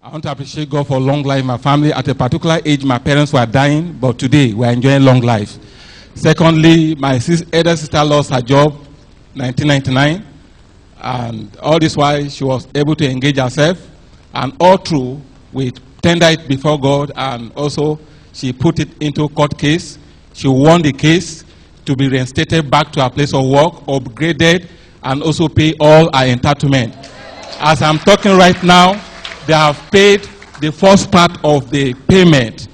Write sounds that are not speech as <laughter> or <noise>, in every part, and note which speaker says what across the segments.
Speaker 1: I want to appreciate God for long life, my family. At a particular age, my parents were dying, but today we are enjoying long life. Secondly, my elder sister lost her job in 1999, and all this while she was able to engage herself, and all through we tender it before God, and also she put it into court case. She won the case to be reinstated back to her place of work, upgraded, and also pay all her entitlement. As I'm talking right now, they have paid the first part of the payment.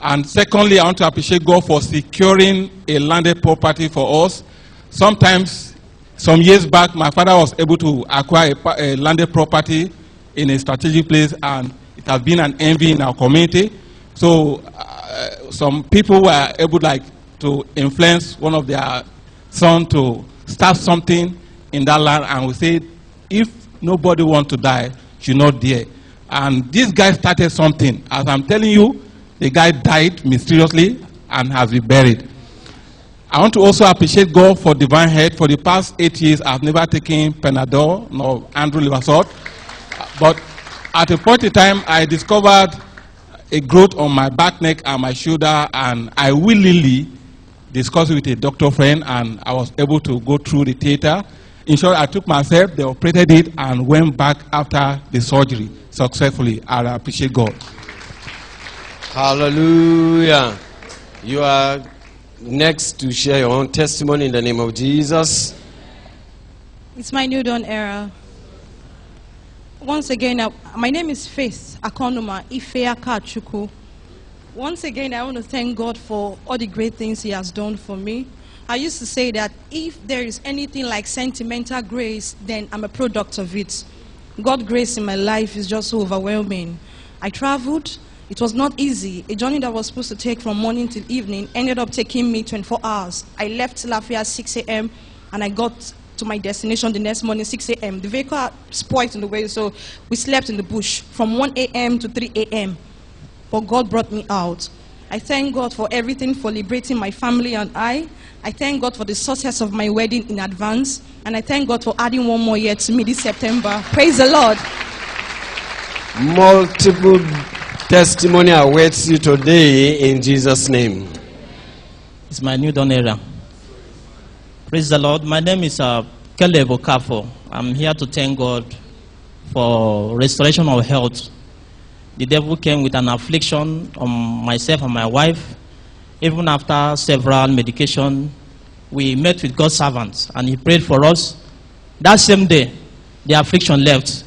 Speaker 1: And secondly, I want to appreciate God for securing a landed property for us. Sometimes, some years back, my father was able to acquire a, a landed property in a strategic place, and it has been an envy in our community. So, uh, some people were able, like, to influence one of their son to start something in that land, and we said, if nobody wants to die, should not dare. And this guy started something. As I'm telling you, the guy died mysteriously and has been buried. I want to also appreciate God for divine health. For the past eight years, I've never taken Panadol nor Andrew liver salt. But at a point in time, I discovered a growth on my back, neck, and my shoulder, and I willingly discussed with a doctor friend, and I was able to go through the theater. In short, I took myself, they operated it, and went back after the surgery successfully. I appreciate God.
Speaker 2: Hallelujah. You are next to share your own testimony in the name of Jesus.
Speaker 3: It's my new dawn era. Once again, uh, my name is Faith Akonuma Ifeaka Chuku. Once again, I want to thank God for all the great things He has done for me. I used to say that if there is anything like sentimental grace, then I'm a product of it. God grace in my life is just so overwhelming. I traveled. It was not easy. A journey that was supposed to take from morning till evening ended up taking me 24 hours. I left Lafia at 6 a.m. and I got to my destination the next morning 6 a.m. The vehicle had spoiled in the way, so we slept in the bush from 1 a.m. to 3 a.m. But God brought me out. I thank God for everything, for liberating my family and I. I thank God for the success of my wedding in advance. And I thank God for adding one more year to me this September. Praise the Lord.
Speaker 2: Multiple testimony awaits you today in Jesus' name.
Speaker 4: It's my new dawn era. Praise the Lord. My name is uh, Caleb Okafor. I'm here to thank God for restoration of health. The devil came with an affliction on myself and my wife. Even after several medication, we met with God's servants and he prayed for us. That same day, the affliction left.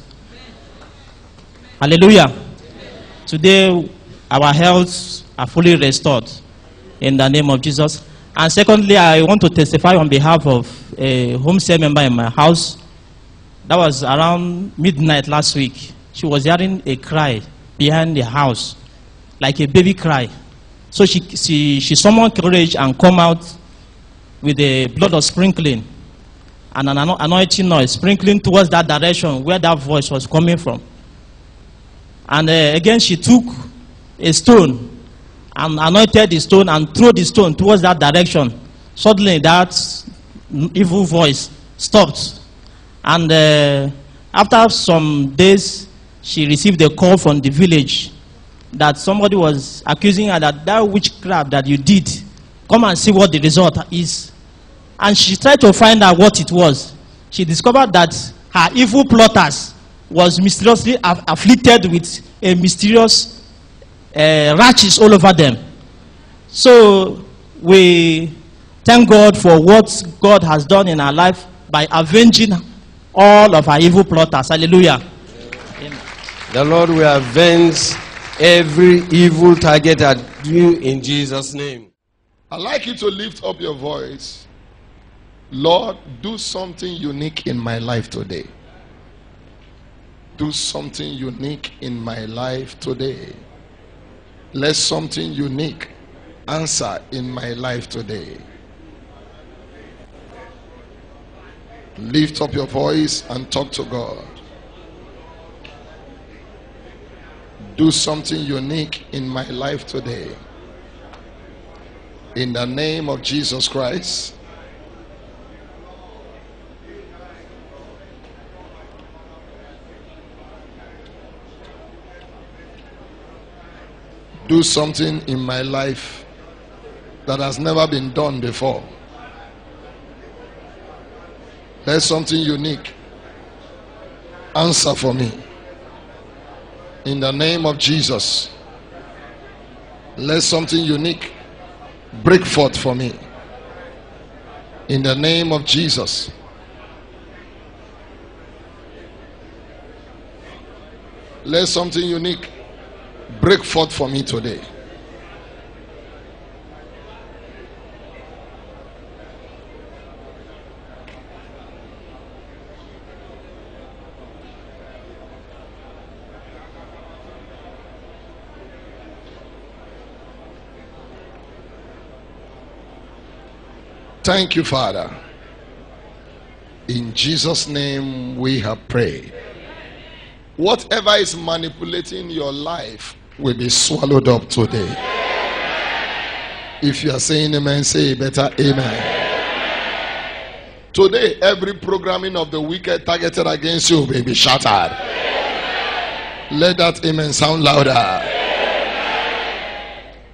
Speaker 4: Hallelujah. Today, our health are fully restored in the name of Jesus. And secondly, I want to testify on behalf of a home care member in my house. That was around midnight last week. She was hearing a cry behind the house, like a baby cry. So she, she, she summoned courage and come out with the blood of sprinkling and an ano- anointing noise, sprinkling towards that direction where that voice was coming from. And uh, again, she took a stone and anointed the stone and threw the stone towards that direction. Suddenly, that evil voice stopped. And uh, after some days, she received a call from the village that somebody was accusing her that that witchcraft that you did, come and see what the result is. And she tried to find out what it was. She discovered that her evil plotters was mysteriously aff- afflicted with a mysterious uh, rashes all over them. So we thank God for what God has done in our life by avenging all of our evil plotters. Hallelujah.
Speaker 2: The Lord will avenge every evil target at you in Jesus' name.
Speaker 5: I'd like you to lift up your voice. Lord, do something unique in my life today. Do something unique in my life today. Let something unique answer in my life today. Lift up your voice and talk to God. Do something unique in my life today. In the name of Jesus Christ. do something in my life that has never been done before. There's something unique. Answer for me. In the name of Jesus. Let something unique break forth for me. In the name of Jesus. Let something unique break forth for me today. Thank you, Father. In Jesus' name we have prayed. Whatever is manipulating your life will be swallowed up today. If you are saying amen, say better amen. Today, every programming of the wicked targeted against you will be shattered. Let that amen sound louder.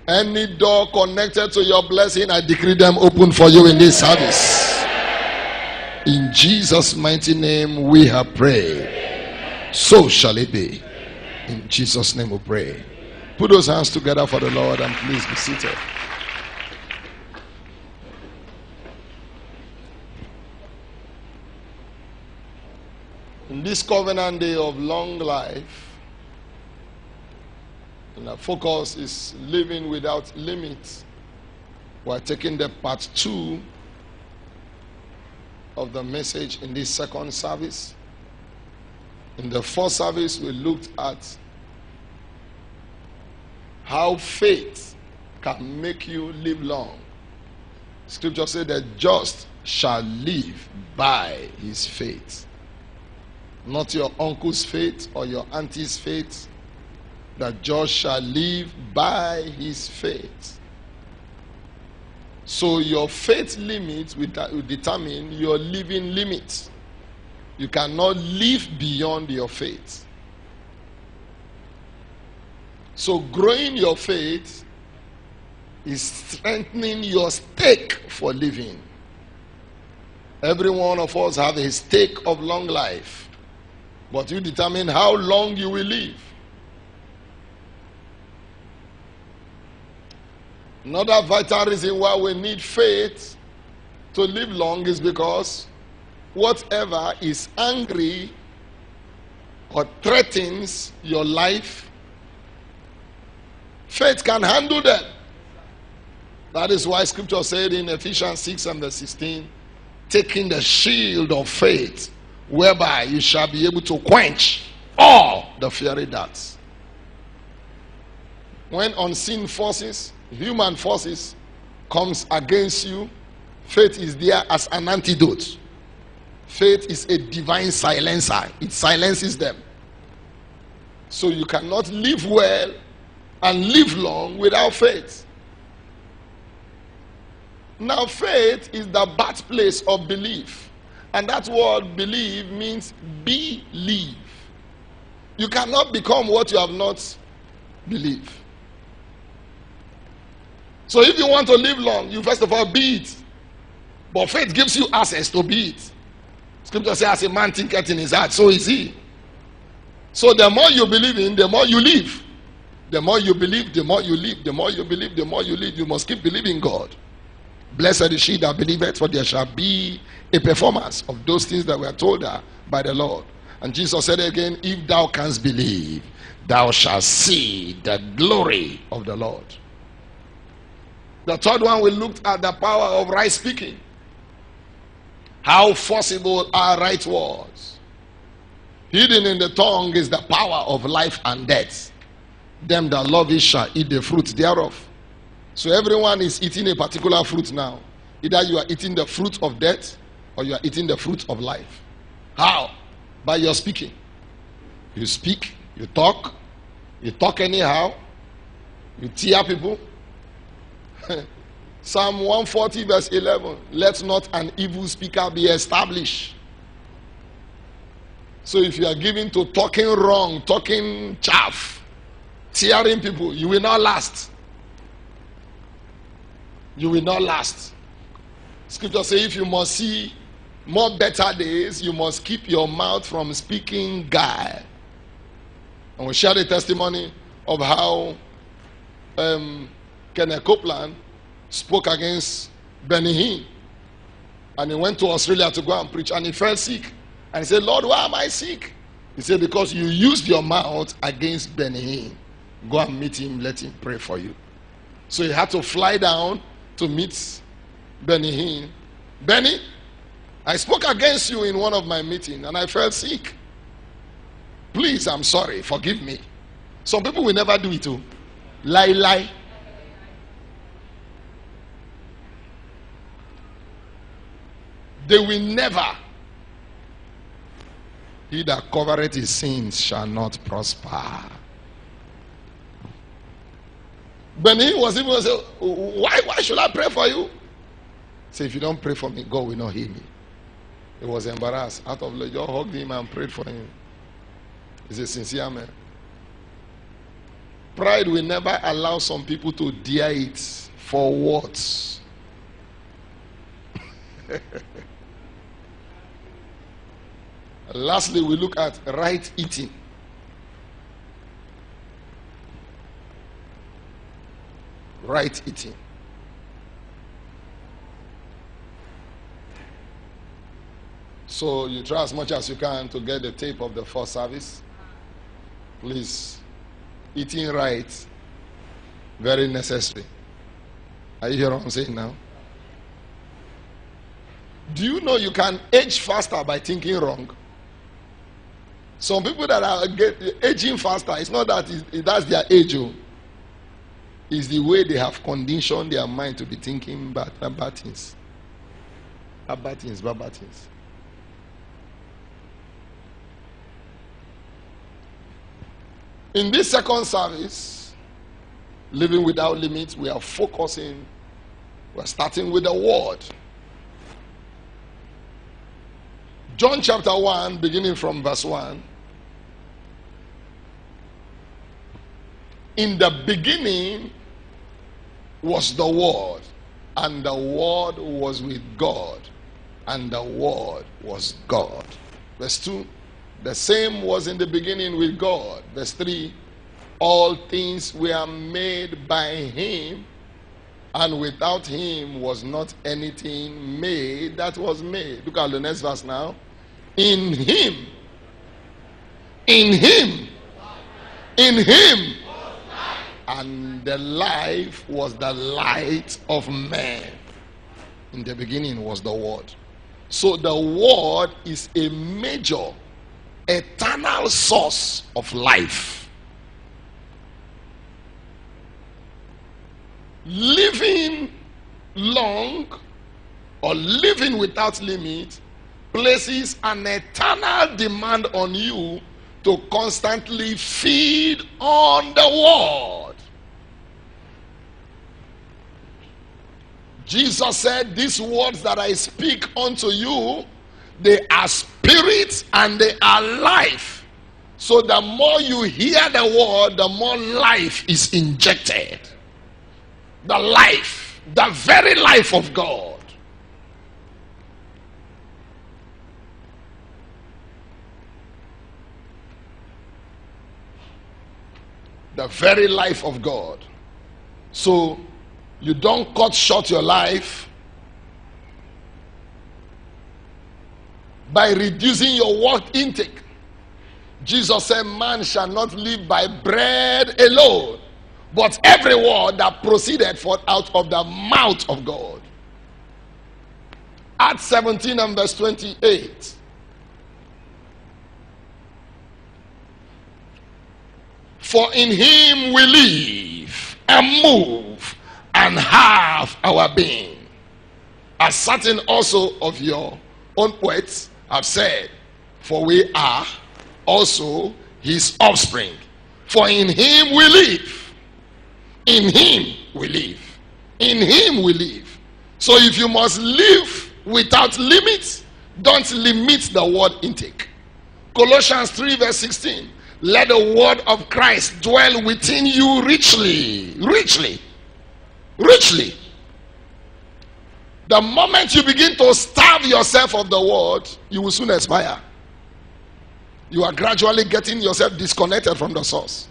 Speaker 5: Any door connected to your blessing, I decree them open for you in this service. In Jesus' mighty name, we have prayed. So shall it be. In Jesus' name we pray. Put those hands together for the Lord and please be seated. In this covenant day of long life, and our focus is living without limits. We're taking the part two of the message in this second service. In the first service, we looked at how faith can make you live long. Scripture said that just shall live by his faith. Not your uncle's faith or your auntie's faith, that just shall live by his faith. So your faith limit will, will determine your living limit. You cannot live beyond your faith. So growing your faith is strengthening your stake for living. Every one of us have a stake of long life. But you determine how long you will live. Another vital reason why we need faith to live long is because whatever is angry or threatens your life, faith can handle them. That is why scripture said in Ephesians 6 and verse 16, taking the shield of faith, whereby you shall be able to quench all the fiery darts. When unseen forces human forces comes against you, faith is there as an antidote. Faith is a divine silencer, it silences them. So you cannot live well and live long without faith. Now, faith is the birthplace of belief. And that word believe means believe. You cannot become what you have not believed. So if you want to live long, you first of all be it. But faith gives you access to be it. Scripture says, as a man thinketh in his heart, so is he. So the more you believe in, the more you live. The more you believe, the more you live. The more you believe, the more you live. You must keep believing God. Blessed is she that believeth, for there shall be a performance of those things that were told her by the Lord. And Jesus said again, If thou canst believe, thou shalt see the glory of the Lord. The third one, we looked at the power of right speaking. How forcible are right words. Hidden in the tongue is the power of life and death. Them that love it shall eat the fruit thereof. So everyone is eating a particular fruit now. Either you are eating the fruit of death or you are eating the fruit of life. How? By your speaking. You speak, you talk, you talk anyhow, you tear people, <laughs> Psalm 140, verse 11. Let not an evil speaker be established. So if you are given to talking wrong, talking chaff, tearing people, you will not last. You will not last. Scripture says if you must see more better days, you must keep your mouth from speaking guile. And we share the testimony of how um, Kenneth Copeland spoke against Benny Hinn. And he went to Australia to go and preach, and he fell sick. And he said, Lord, why am I sick? He said, Because you used your mouth against Benny Hinn. Go and meet him, let him pray for you. So he had to fly down to meet Benny Hinn. Benny, I spoke against you in one of my meetings and I felt sick. Please, I'm sorry. Forgive me. Some people will never do it too. Lie, lie. They will never. He that covereth his sins shall not prosper. Benny was even say, why, why should I pray for you? Say, if you don't pray for me, God will not hear me. He was embarrassed. Out of love, just hugged him and prayed for him. He's a sincere man. Pride will never allow some people to dare it for what? <laughs> Lastly, we look at right eating. Right eating. So you try as much as you can to get the tape of the first service. Please, eating right, very necessary. Are you hearing what I'm saying now? Do you know you can age faster by thinking wrong? Some people that are get, aging faster, it's not that that's their age. Oh. It's the way they have conditioned their mind to be thinking bad, bad things. Bad things, bad, bad things. In this second service, living without limits, we are focusing, we're starting with the word. John chapter 1, beginning from verse 1. In the beginning was the Word, and the Word was with God, and the Word was God. Verse 2 The same was in the beginning with God. Verse 3 All things were made by Him, and without Him was not anything made that was made. Look at the next verse now. In Him, in Him, in Him and the life was the light of man. In the beginning was the Word. So the Word is a major, eternal source of life. Living long or living without limit places an eternal demand on you to constantly feed on the word. Jesus said, These words that I speak unto you, they are spirit and they are life. So the more you hear the word, the more life is injected. The life, the very life of God. The very life of God. So you don't cut short your life by reducing your work intake. Jesus said, Man shall not live by bread alone, but every word that proceeded forth out of the mouth of God. Acts 17 and verse 28. For in him we live and move and have our being. As certain also of your own poets have said, for we are also his offspring. For in him we live. In him we live. In him we live. So if you must live without limits, don't limit the word intake. Colossians 3, verse 16. Let the word of Christ dwell within you richly. Richly. Richly. The moment you begin to starve yourself of the word, you will soon expire. You are gradually getting yourself disconnected from the source.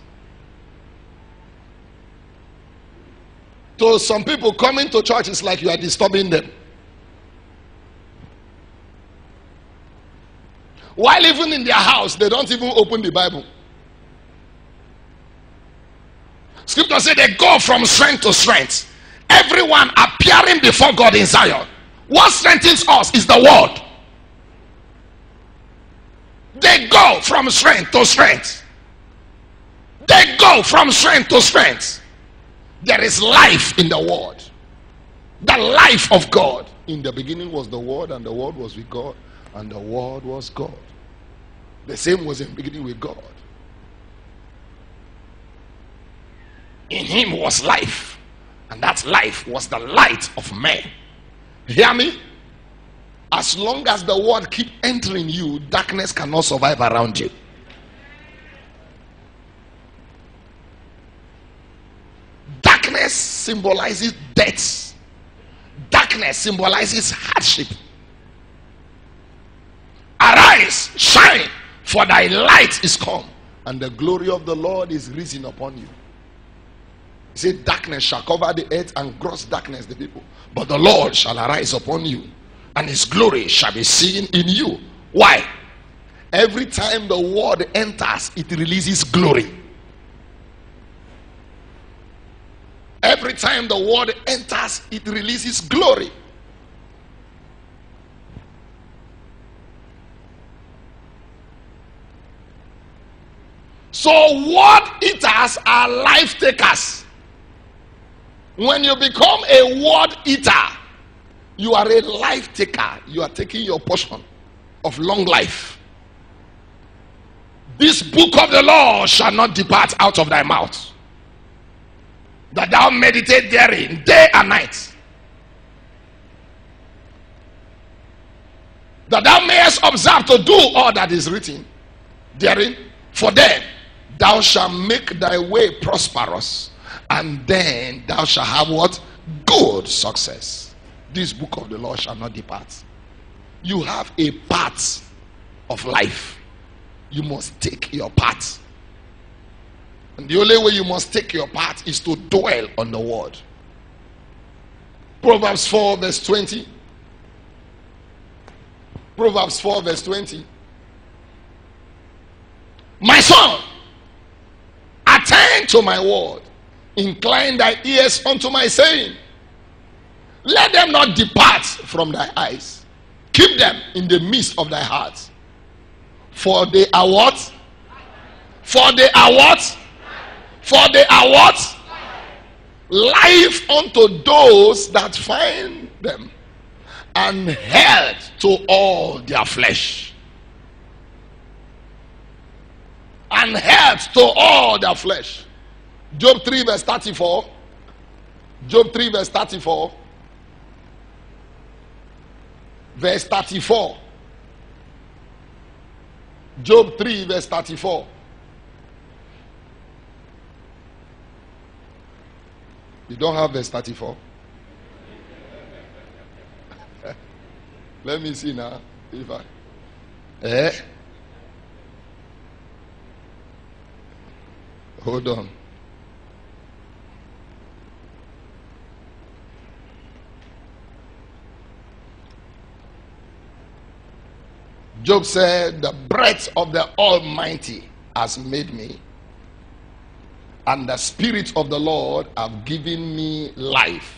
Speaker 5: To some people, coming to church is like you are disturbing them. While even in their house, they don't even open the Bible. Scripture says they go from strength to strength. Everyone appearing before God in Zion. What strengthens us is the word. They go from strength to strength. They go from strength to strength. There is life in the word. The life of God. In the beginning was the word, and the word was with God, and the word was God. The same was in the beginning with God. In him was life, and that life was the light of men. Hear me? As long as the word keep entering you, darkness cannot survive around you. Darkness symbolizes death. Darkness symbolizes hardship. Arise, shine, for thy light is come, and the glory of the Lord is risen upon you. He said, Darkness shall cover the earth and gross darkness the people. But the Lord shall arise upon you, and his glory shall be seen in you. Why? Every time the word enters, it releases glory. Every time the word enters, it releases glory. So, word eaters are life takers. When you become a word eater, you are a life taker. You are taking your portion of long life. This book of the law shall not depart out of thy mouth, that thou meditate therein day and night, that thou mayest observe to do all that is written therein. For then thou shalt make thy way prosperous, and then thou shalt have what? Good success. This book of the law shall not depart. You have a part of life. You must take your part. And the only way you must take your part is to dwell on the word. Proverbs 4, verse 20. Proverbs 4, verse 20. My son, attend to my word, incline thy ears unto my saying. Let them not depart from thy eyes. Keep them in the midst of thy heart. For they are what? For they are what? For they are what? Life unto those that find them, and health to all their flesh. And health to all their flesh. Job 3, verse 34. Job 3, verse 34. Verse 34. Job 3, verse 34. You don't have verse 34? <laughs> Let me see now. If I. Eh? Hold on. Job said, The breath of the Almighty has made me, and the Spirit of the Lord have given me life.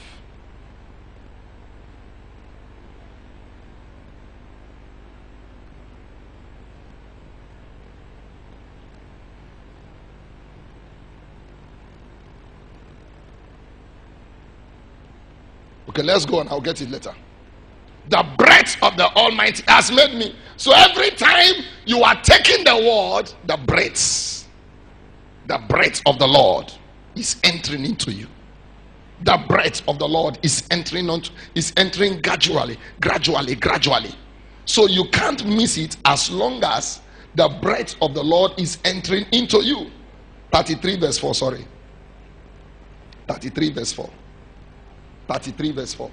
Speaker 5: Okay, let's go and I'll get it later. The breath of the Almighty has made me. So every time you are taking the word, the breath, the breath of the Lord is entering into you. The breath of the Lord is entering on, is entering gradually, gradually, gradually. So you can't miss it as long as the breath of the Lord is entering into you. 33 verse 4, sorry. 33 verse 4. 33 verse 4.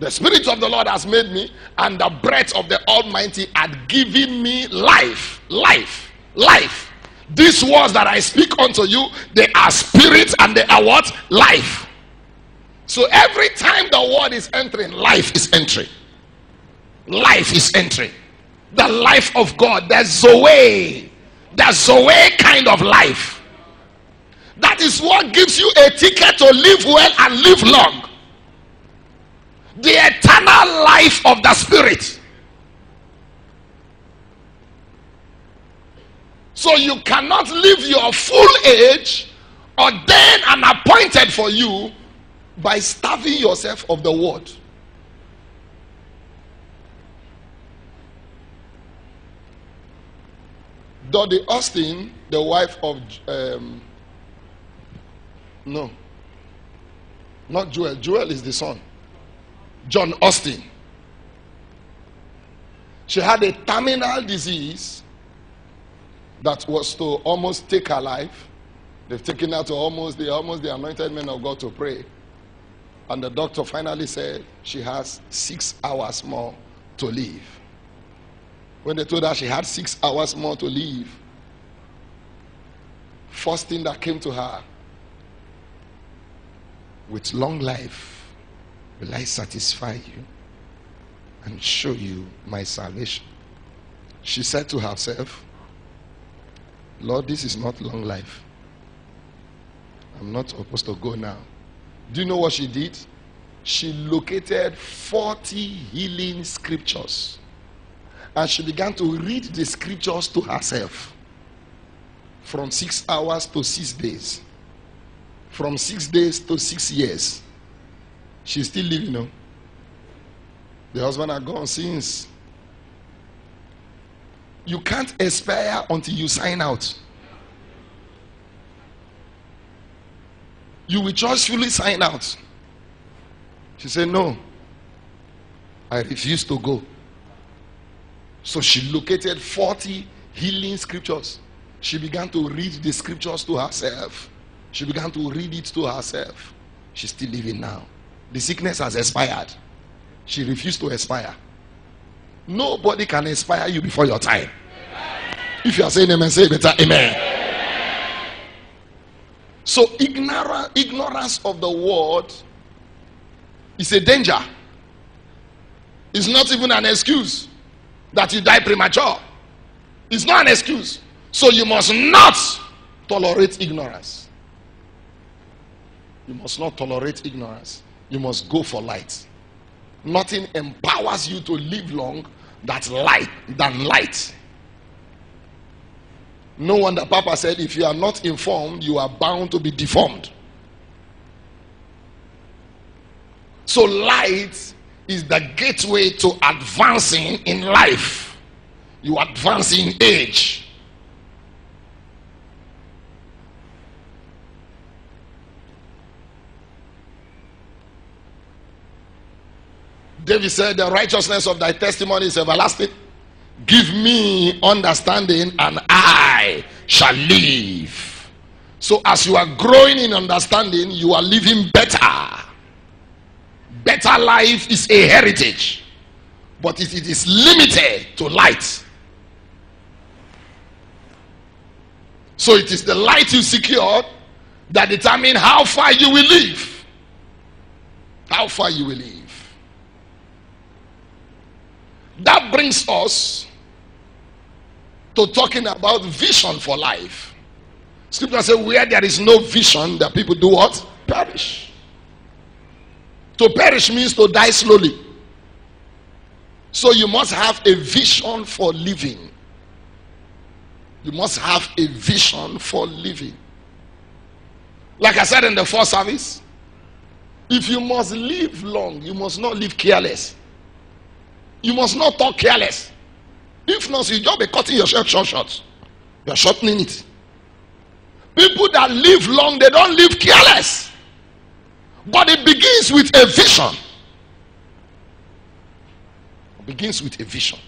Speaker 5: The Spirit of the Lord has made me, and the breath of the Almighty had given me life. Life. Life. These words that I speak unto you, they are spirit and they are what? Life. So every time the word is entering, life is entering. Life is entering. The life of God, the Zoe, the Zoe kind of life. That is what gives you a ticket to live well and live long. The eternal life of the Spirit. So you cannot live your full age ordained and appointed for you by starving yourself of the word. Dodie Osteen, the wife of um, no, not Joel. Joel is the son. John Osteen. She had a terminal disease that was to almost take her life. They've taken her to almost the almost the anointed men of God to pray. And the doctor finally said she has six hours more to live. When they told her she had six hours more to live, first thing that came to her, with long life will I satisfy you and show you my salvation. She said to herself, Lord, this is not long life. I'm not supposed to go now. Do you know what she did? She located 40 healing scriptures and she began to read the scriptures to herself from six hours to six days, from six days to six years. She's still living, know. The husband had gone since. You can't expire until you sign out. You will joyfully sign out. She said, No, I refuse to go. So she located 40 healing scriptures. She began to read the scriptures to herself. She began to read it to herself. She's still living now. The sickness has expired. She refused to expire. Nobody can expire you before your time. If you are saying amen, say better amen. So ignorance, ignorance of the word is a danger. It's not even an excuse that you die premature. It's not an excuse. So you must not tolerate ignorance. You must not tolerate ignorance. You must go for light. Nothing empowers you to live long that light than light. No wonder Papa said, if you are not informed, you are bound to be deformed. So, light is the gateway to advancing in life. You advance in age. David said, The righteousness of thy testimony is everlasting. Give me understanding, and I shall live. So, as you are growing in understanding, you are living better. Better life is a heritage, but it, it is limited to light. So, it is the light you secure that determine how far you will live. How far you will live. That brings us to talking about vision for life. Scripture says, where there is no vision, the people do what? Perish. To perish means to die slowly. So you must have a vision for living. You must have a vision for living. Like I said in the first service, if you must live long, you must not live careless. You must not talk careless. If not, you just be cutting yourself short short. You're shortening it. People that live long, they don't live careless. But it begins with a vision. It begins with a vision.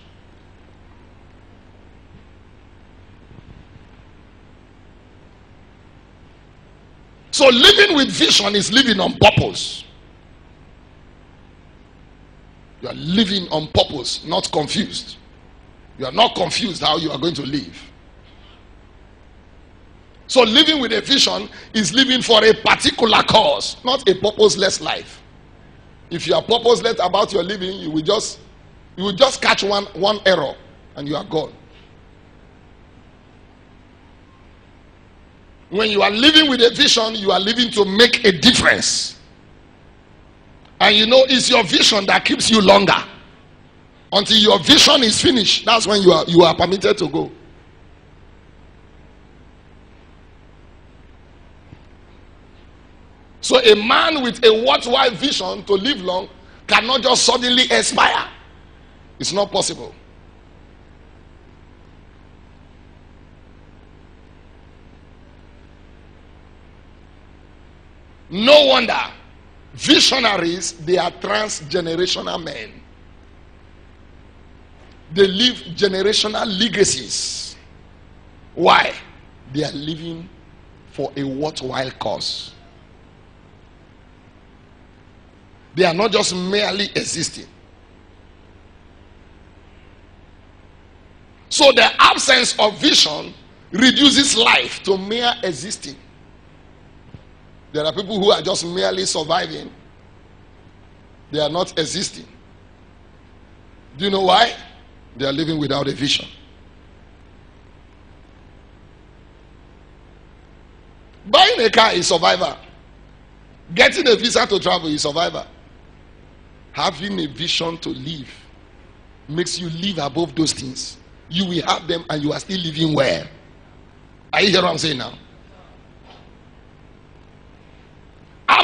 Speaker 5: So living with vision is living on purpose. You are living on purpose, not confused. You are not confused how you are going to live. So living with a vision is living for a particular cause, not a purposeless life. If you are purposeless about your living, you will just you will just catch one one error and you are gone. When you are living with a vision, you are living to make a difference. And you know it's your vision that keeps you longer. Until your vision is finished, that's when you are you are permitted to go. So a man with a worthwhile vision to live long cannot just suddenly expire. It's not possible. No wonder visionaries they are transgenerational men. They leave generational legacies. Why? They are living for a worthwhile cause. They are not just merely existing. So the absence of vision reduces life to mere existing. There are people who are just merely surviving, they are not existing. Do you know why? They are living without a vision. Buying a car is survivor. Getting a visa to travel is survivor. Having a vision to live makes you live above those things. You will have them and you are still living well. Are you hearing what I'm saying now?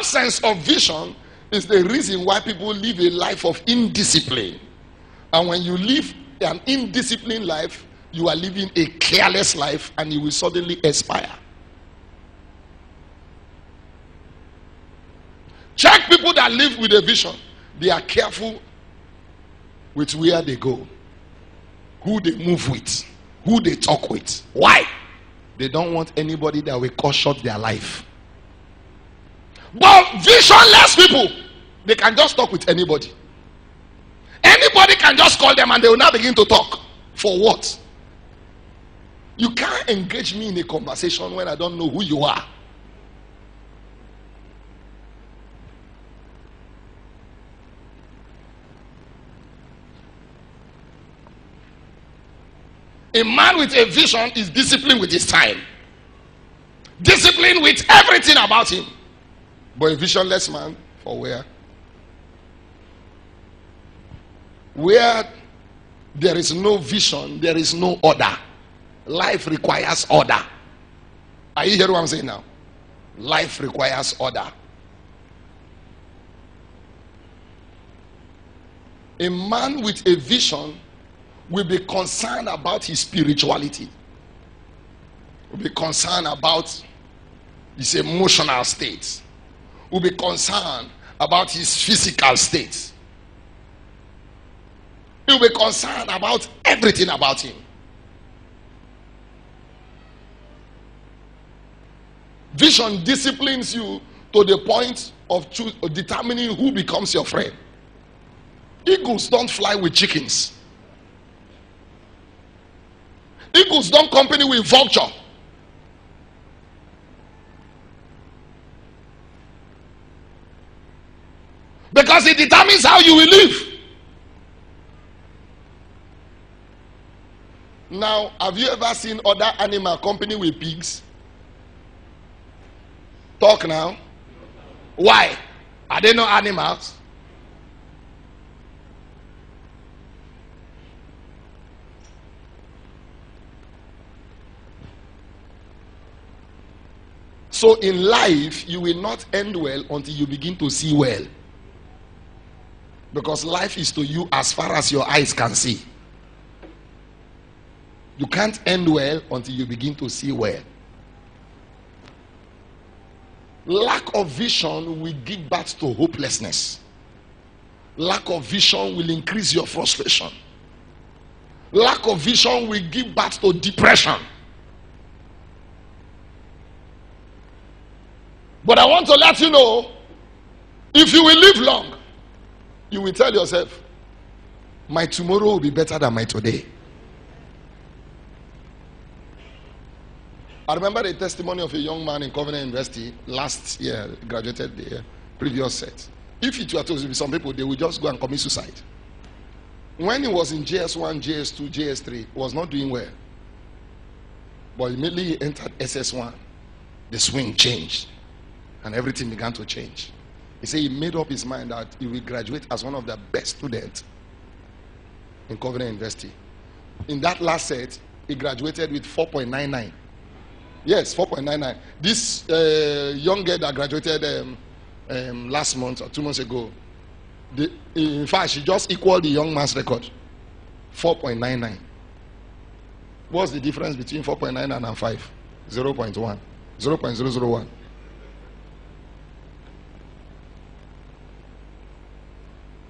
Speaker 5: Absence of vision is the reason why people live a life of indiscipline. And when you live an indisciplined life, you are living a careless life and you will suddenly expire. Check people that live with a vision. They are careful with where they go, who they move with, who they talk with. Why? They don't want anybody that will cut short their life. But visionless people, they can just talk with anybody. Anybody can just call them and they will now begin to talk. For what? You can't engage me in a conversation when I don't know who you are. A man with a vision is disciplined with his time, disciplined with everything about him. But a visionless man, for where? Where there is no vision, there is no order. Life requires order. Are you hearing what I'm saying now? Life requires order. A man with a vision will be concerned about his spirituality, will be concerned about his emotional state, will be concerned about his physical state. He will be concerned about everything about him. Vision disciplines you to the point of determining who becomes your friend. Eagles don't fly with chickens. Eagles don't company with vulture. Because it determines how you will live. Now, have you ever seen other animal company with pigs? Talk now. Why? Are they not animals? So in life, you will not end well until you begin to see well. Because life is to you as far as your eyes can see. You can't end well until you begin to see well. Lack of vision will give birth to hopelessness. Lack of vision will increase your frustration. Lack of vision will give birth to depression. But I want to let you know if you will live long, you will tell yourself, my tomorrow will be better than my today. I remember the testimony of a young man in Covenant University last year, graduated the previous set. If it were to be some people, they would just go and commit suicide. When he was in JS1, JS2, JS3, was not doing well. But immediately he entered SS1, the swing changed and everything began to change. He said he made up his mind that he will graduate as one of the best students in Covenant University. In that last set, he graduated with 4.99. Yes, 4.99. This uh, young girl that graduated um, um, last month or two months ago, the, in fact, she just equaled the young man's record 4.99. What's the difference between 4.99 and 5? 0.1. 0.001.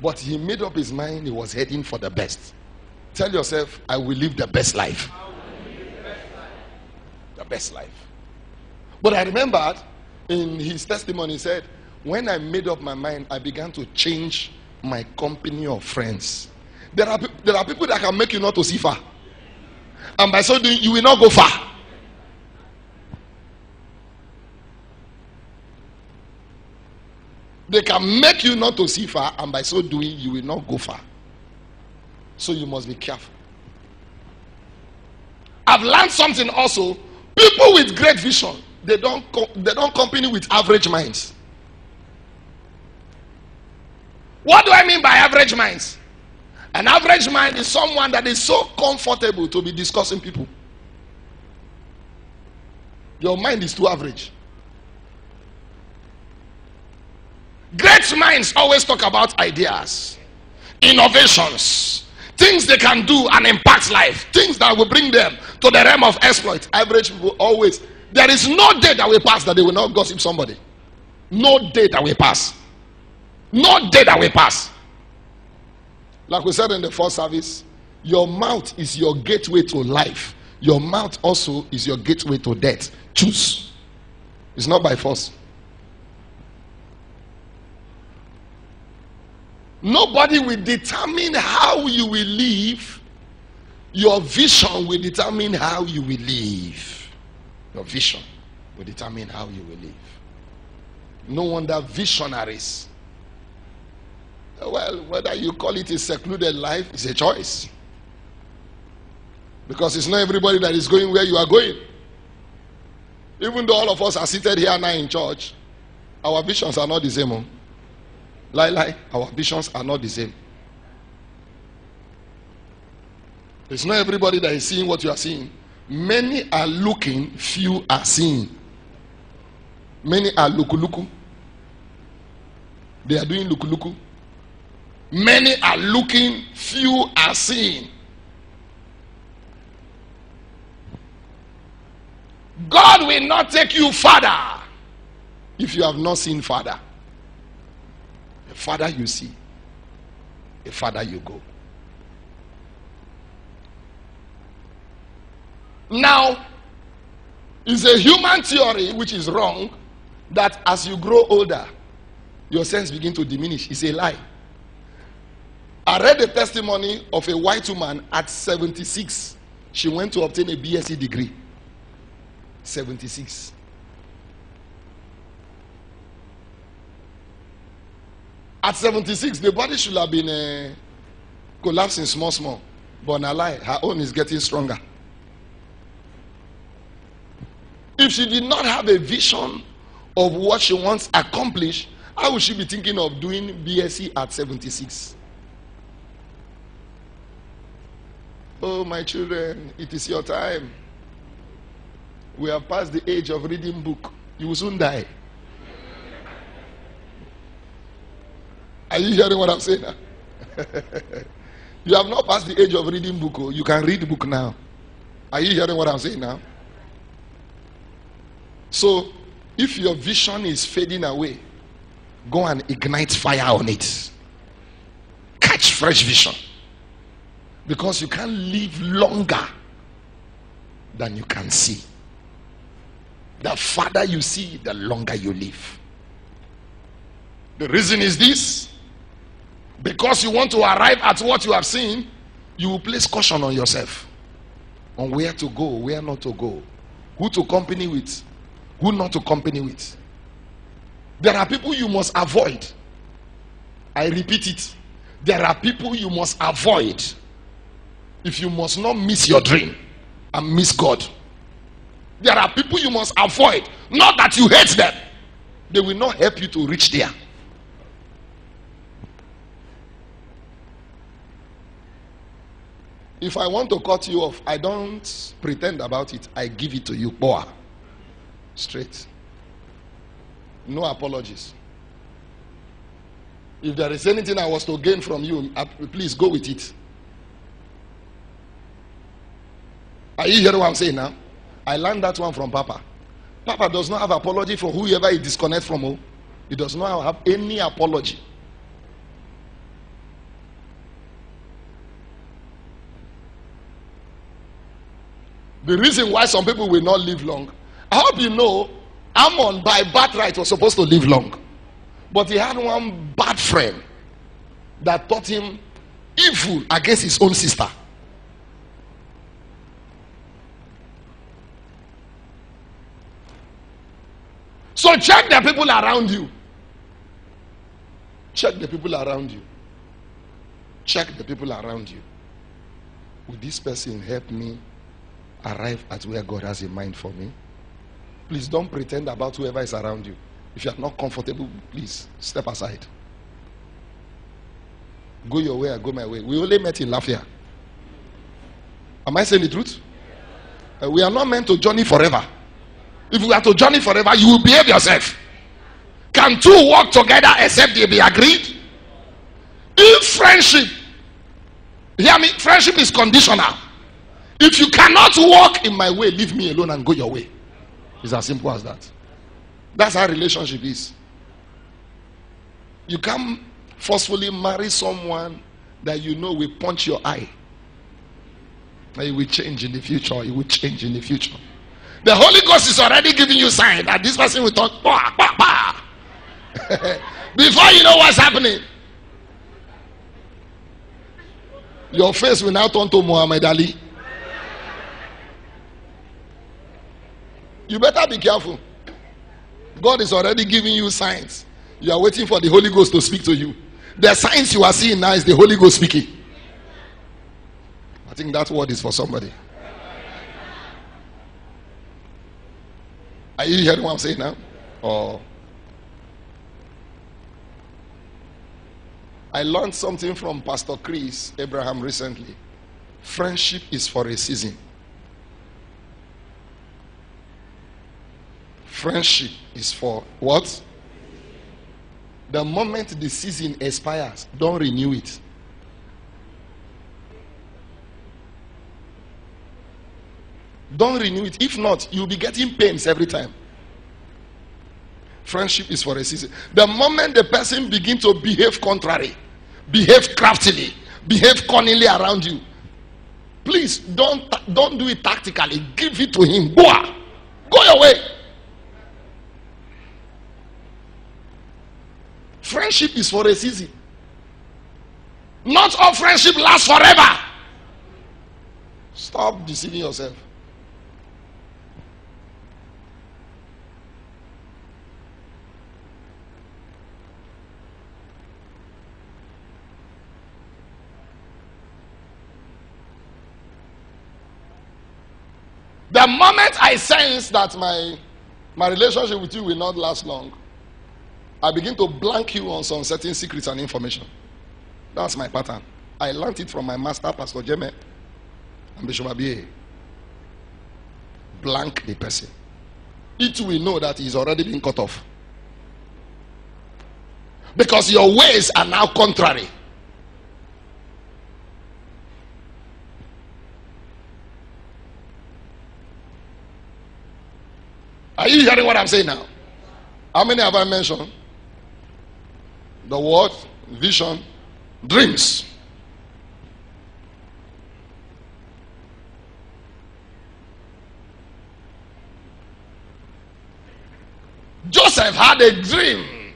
Speaker 5: But he made up his mind he was heading for the best. Tell yourself, I will live the best life. The best life. But I remembered in his testimony, he said, When I made up my mind, I began to change my company of friends. There are, there are people that can make you not to see far. And by so doing, you will not go far. They can make you not to see far, and by so doing, you will not go far. So you must be careful. I've learned something also. People with great vision, they don't they don't company with average minds. What do I mean by average minds? An average mind is someone that is so comfortable to be discussing people. Your mind is too average. Great minds always talk about ideas, innovations, things they can do and impact life, things that will bring them to the realm of exploit. Average people always. There is no day that will pass that they will not gossip somebody. No day that will pass. No day that will pass. Like we said in the first service, your mouth is your gateway to life. Your mouth also is your gateway to death. Choose. It's not by force. Nobody will determine how you will live. Your vision will determine how you will live. Your vision will determine how you will live. No wonder visionaries. Well, whether you call it a secluded life, it's a choice. Because it's not everybody that is going where you are going. Even though all of us are seated here now in church, our visions are not the same. Oh. Lie, lie, our visions are not the same. It's not everybody that is seeing what you are seeing. Many are looking, few are seeing. Many are lukuluku. They are doing lukuluku. Many are looking, few are seeing. God will not take you further if you have not seen Father. A father you see, the farther you go. Now, it's a human theory which is wrong that as you grow older, your sense begin to diminish. It's a lie. I read the testimony of a white woman at 76. She went to obtain a BSc degree. 76. At 76, the body should have been uh, collapsing small, small. But now, lie, her own is getting stronger. If she did not have a vision of what she wants accomplished, how would she be thinking of doing BSc at 76? Oh, my children, it is your time. We have passed the age of reading book. You will soon die. Are you hearing what I'm saying? <laughs> you have not passed the age of reading book. Oh. You can read book now. Are you hearing what I'm saying now? So, if your vision is fading away, go and ignite fire on it. Catch fresh vision. Because you can't live longer than you can see. the farther you see, the longer you live. The reason is this because you want to arrive at what you have seen, you will place caution on yourself on where to go, where not to go, who to company with, who not to company with. There are people you must avoid. I repeat it. There are people you must avoid if you must not miss your dream and miss God. There are people you must avoid. Not that you hate them, they will not help you to reach there. If I want to cut you off, I don't pretend about it. I give it to you, boa. Straight. No apologies. If there is anything I was to gain from you, uh, please go with it. Are you hearing what I'm saying now? I learned that one from Papa. Papa does not have apology for whoever he disconnect from. Oh. He does not have any apology. The reason why some people will not live long, I hope you know, Ammon by birthright was supposed to live long. But he had one bad friend that taught him evil against his own sister. So check the people around you. Check the people around you. Check the people around you. Will this person help me arrive at where God has in mind for me? Please don't pretend about whoever is around you. If you are not comfortable, please step aside. Go your way, I go my way. We only met in Lafia. Am I saying the truth? Uh, we are not meant to journey forever. If we are to journey forever, you will behave yourself. Can two walk together except they be agreed? If friendship, hear me, friendship is conditional. If you cannot walk in my way, leave me alone and go your way. It's as simple as that. That's how relationship is. You can't forcefully marry someone that you know will punch your eye. And it will change in the future. It will change in the future. The Holy Ghost is already giving you sign that this person will talk. Bah, bah, bah. <laughs> Before you know what's happening, your face will now turn to Muhammad Ali. You better be careful. God is already giving you signs. You are waiting for the Holy Ghost to speak to you. The signs you are seeing now is the Holy Ghost speaking. I think that word is for somebody. Are you hearing what I'm saying now? Or I learned something from Pastor Chris Abraham recently. Friendship is for a season. Friendship is for what? The moment the season expires, don't renew it. Don't renew it. If not, you'll be getting pains every time. Friendship is for a season. The moment the person begins to behave contrary, behave craftily, behave cunningly around you, please don't don't do it tactically. Give it to him. Go, your way. Friendship is for a season. Not all friendship lasts forever. Stop deceiving yourself. The moment I sense that my my relationship with you will not last long, I begin to blank you on some certain secrets and information. That's my pattern. I learned it from my master, Pastor Jeme and Bishop Abioye. Blank the person. It will know that he's already been cut off. Because your ways are now contrary. Are you hearing what I'm saying now? How many have I mentioned? The word, vision, dreams. Joseph had a dream.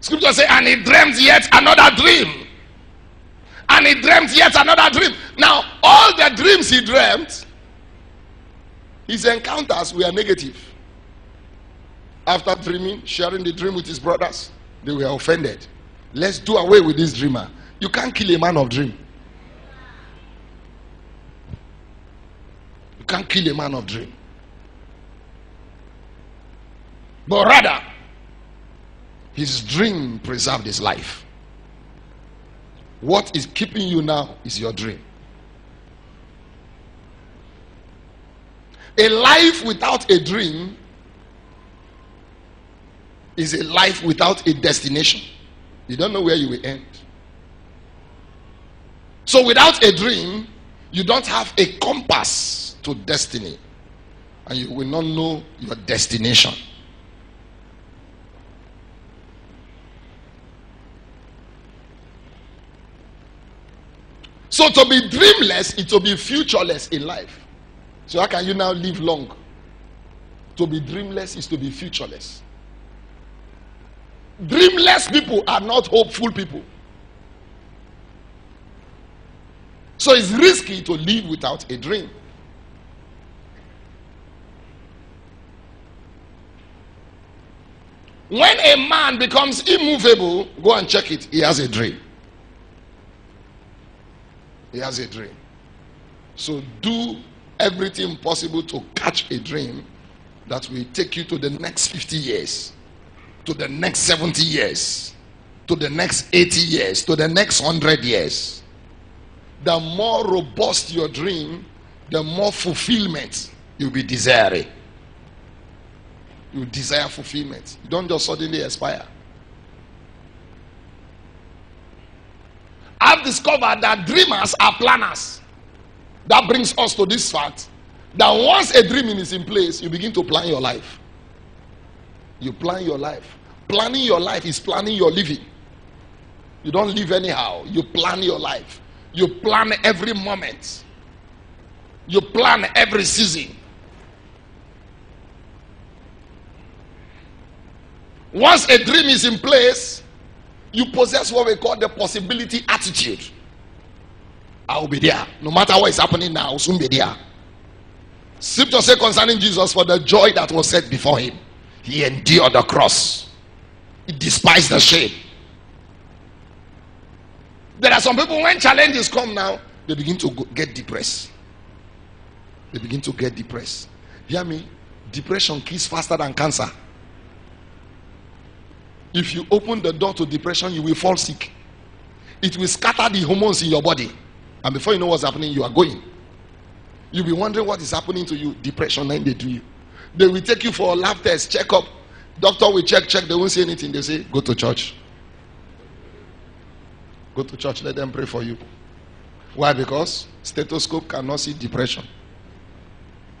Speaker 5: Scripture say, and he dreamt yet another dream. And he dreamt yet another dream. Now, all the dreams he dreamt, his encounters were negative. After dreaming, sharing the dream with his brothers, they were offended. Let's do away with this dreamer. You can't kill a man of dream. You can't kill a man of dream. But rather, his dream preserved his life. What is keeping you now is your dream. A life without a dream is a life without a destination. You don't know where you will end. So, without a dream, you don't have a compass to destiny, and you will not know your destination. So, to be dreamless is to be futureless in life. So, how can you now live long? To be dreamless is to be futureless. Dreamless people are not hopeful people. So it's risky to live without a dream. When a man becomes immovable, go and check it. He has a dream. He has a dream. So do everything possible to catch a dream that will take you to the next 50 years, to the next 70 years, to the next 80 years, to the next 100 years. The more robust your dream, the more fulfillment you'll be desiring. You desire fulfillment. You don't just suddenly expire. I've discovered that dreamers are planners. That brings us to this fact that once a dream is in place, you begin to plan your life. You plan your life. Planning your life is planning your living. You don't live anyhow. You plan your life. You plan every moment. You plan every season. Once a dream is in place, you possess what we call the possibility attitude. I will be there. No matter what is happening now, I will soon be there. Scripture say concerning Jesus, for the joy that was set before him, he endured the cross. He despised the shame. There are some people when challenges come now, they begin to get depressed. They begin to get depressed. Hear me? Depression kills faster than cancer. If you open the door to depression, you will fall sick. It will scatter the hormones in your body. And before you know what's happening, you are going. You'll be wondering what is happening to you. Depression, then they do you. They will take you for a lab test, check up. Doctor will check, check. They won't say anything. They say, go to church. Go to church, let them pray for you. Why? Because stethoscope cannot see depression.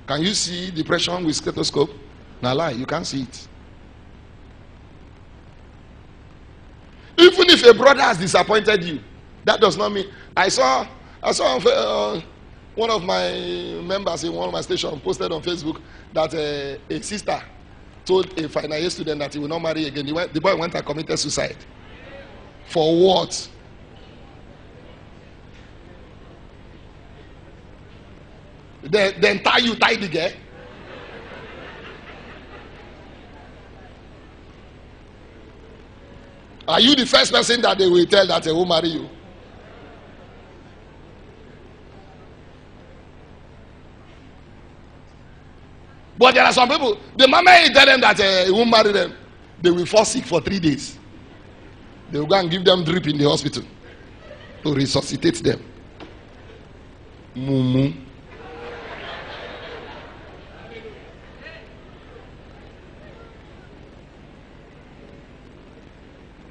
Speaker 5: Can you see depression with stethoscope? Now lie, you can't see it. Even if a brother has disappointed you, that does not mean. I saw, I saw uh, one of my members in one of my stations posted on Facebook that uh, a sister told a final year student that he will not marry again. Went, the boy went and committed suicide. For what? Then, then tie you, tie the girl. Are you the first person that they will tell that they will marry you? But there are some people, the moment you tell them that uh, he won't marry them, they will fall sick for three days. They will go and give them drip in the hospital to resuscitate them. Mumu.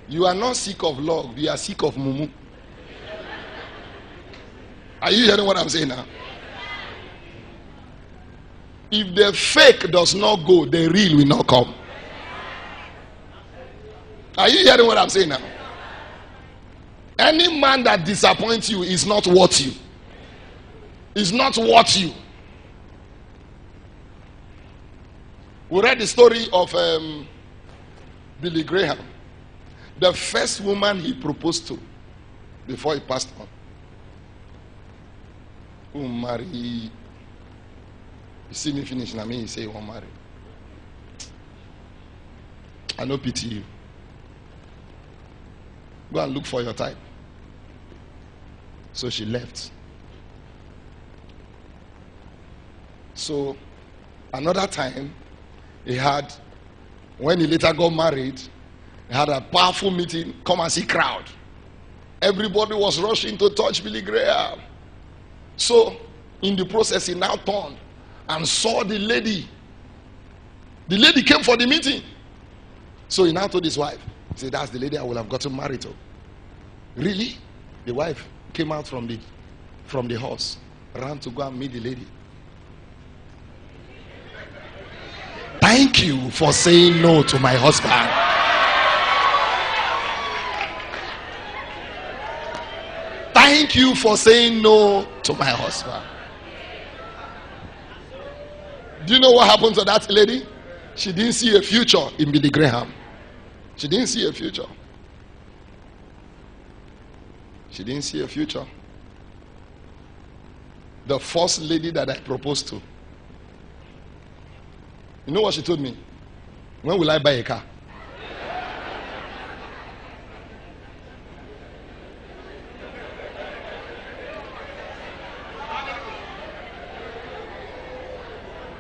Speaker 5: You are not sick of love, you are sick of mumu. Are you hearing what I'm saying now? If the fake does not go, the real will not come. Are you hearing what I'm saying now? Any man that disappoints you is not worth you. Is not worth you. We read the story of um, Billy Graham, the first woman he proposed to before he passed on. Who marry? You see me finish, I mean, you say you won't marry. I no pity you. Go and look for your type. So she left. So another time, he had, when he later got married, he had a powerful meeting, come and see crowd. Everybody was rushing to touch Billy Graham. So in the process, he now turned and saw the lady. The lady came for the meeting. So he now told his wife, he said, That's the lady I will have gotten married to. Really? The wife came out from the from the house, ran to go and meet the lady. Thank you for saying no to my husband. Thank you for saying no to my husband. Do you know what happened to that lady? She didn't see a future in Billy Graham. She didn't see a future. She didn't see a future. The first lady that I proposed to. You know what she told me? When will I buy a car?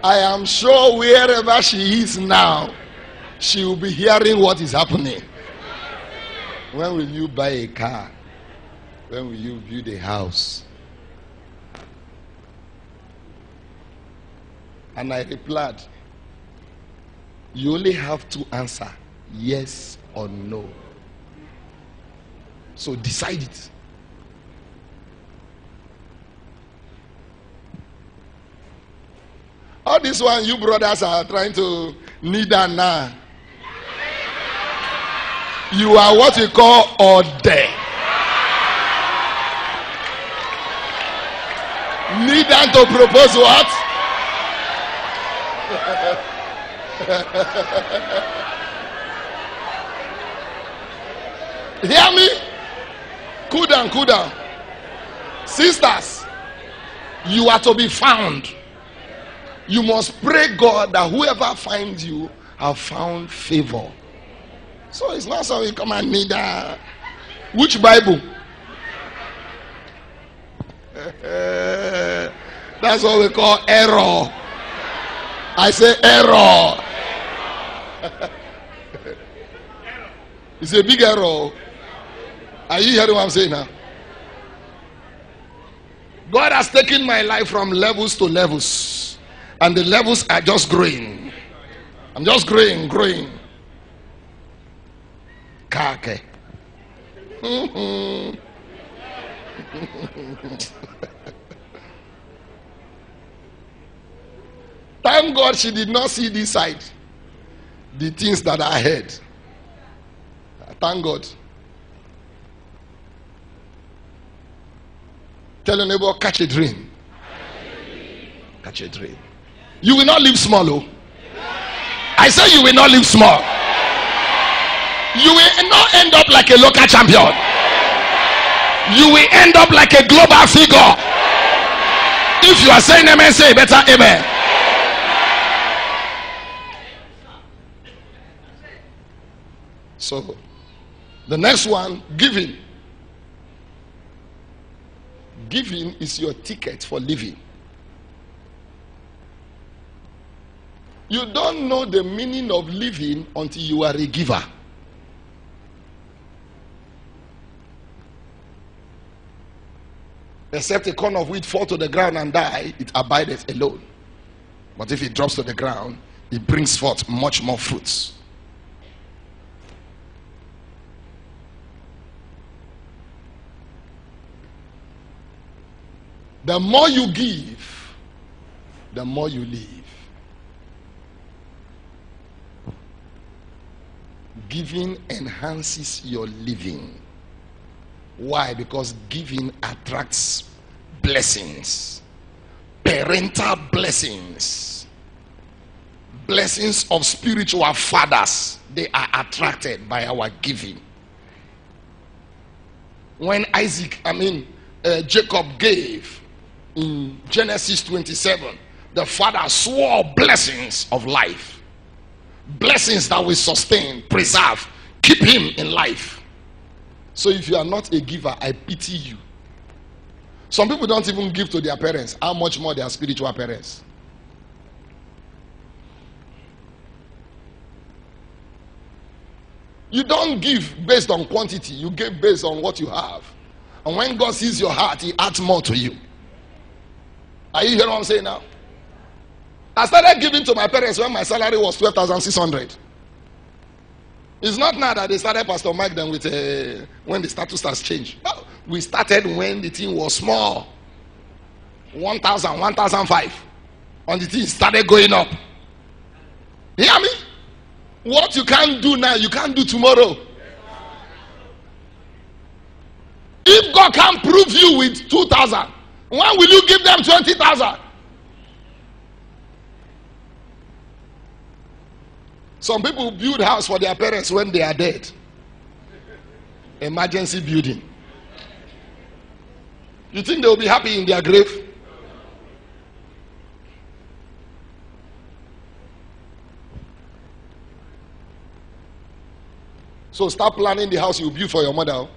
Speaker 5: I am sure wherever she is now, she will be hearing what is happening. When will you buy a car? When will you build a house? And I replied, You only have to answer yes or no. So decide it. This one, you brothers are trying to kneel down now. You are what we call order. Kneel down to propose what? <laughs> Hear me? Cool down, cool down. Sisters, you are to be found. You must pray God that whoever finds you have found favor. So it's not so you come and need that. Which Bible? <laughs> That's what we call error. I say error. <laughs> it's a big error. Are you hearing what I'm saying now? God has taken my life from levels to levels, and the levels are just growing. I'm just growing, growing. Kake. <laughs> Thank God she did not see this side. The things that I heard. Thank God. Tell your neighbor, catch a dream. Catch a dream. You will not live small, oh. I say you will not live small. You will not end up like a local champion. You will end up like a global figure. If you are saying amen, say better amen. So, the next one, giving. Giving is your ticket for living. You don't know the meaning of living until you are a giver. Except a corn of wheat fall to the ground and die, it abideth alone. But if it drops to the ground, it brings forth much more fruits. The more you give, the more you live. Giving enhances your living. Why? Because giving attracts blessings, parental blessings, blessings of spiritual fathers, they are attracted by our giving. When Isaac, I mean, uh, Jacob gave in Genesis 27, the father swore blessings of life, blessings that will sustain, preserve, keep him in life. So if you are not a giver, I pity you. Some people don't even give to their parents, how much more their spiritual parents. You don't give based on quantity, you give based on what you have. And when God sees your heart, He adds more to you. Are you hearing what I'm saying now? I started giving to my parents when my salary was 12,600. It's not now that they started Pastor Mike then with uh, when the status has changed. We started when the thing was small 1,000, 1,005. And the thing started going up. You hear me? What you can't do now, you can't do tomorrow. If God can't prove you with 2,000, when will you give them 20,000? Some people build house for their parents when they are dead. Emergency building. You think they will be happy in their grave? So start planning the house you build for your mother, oh.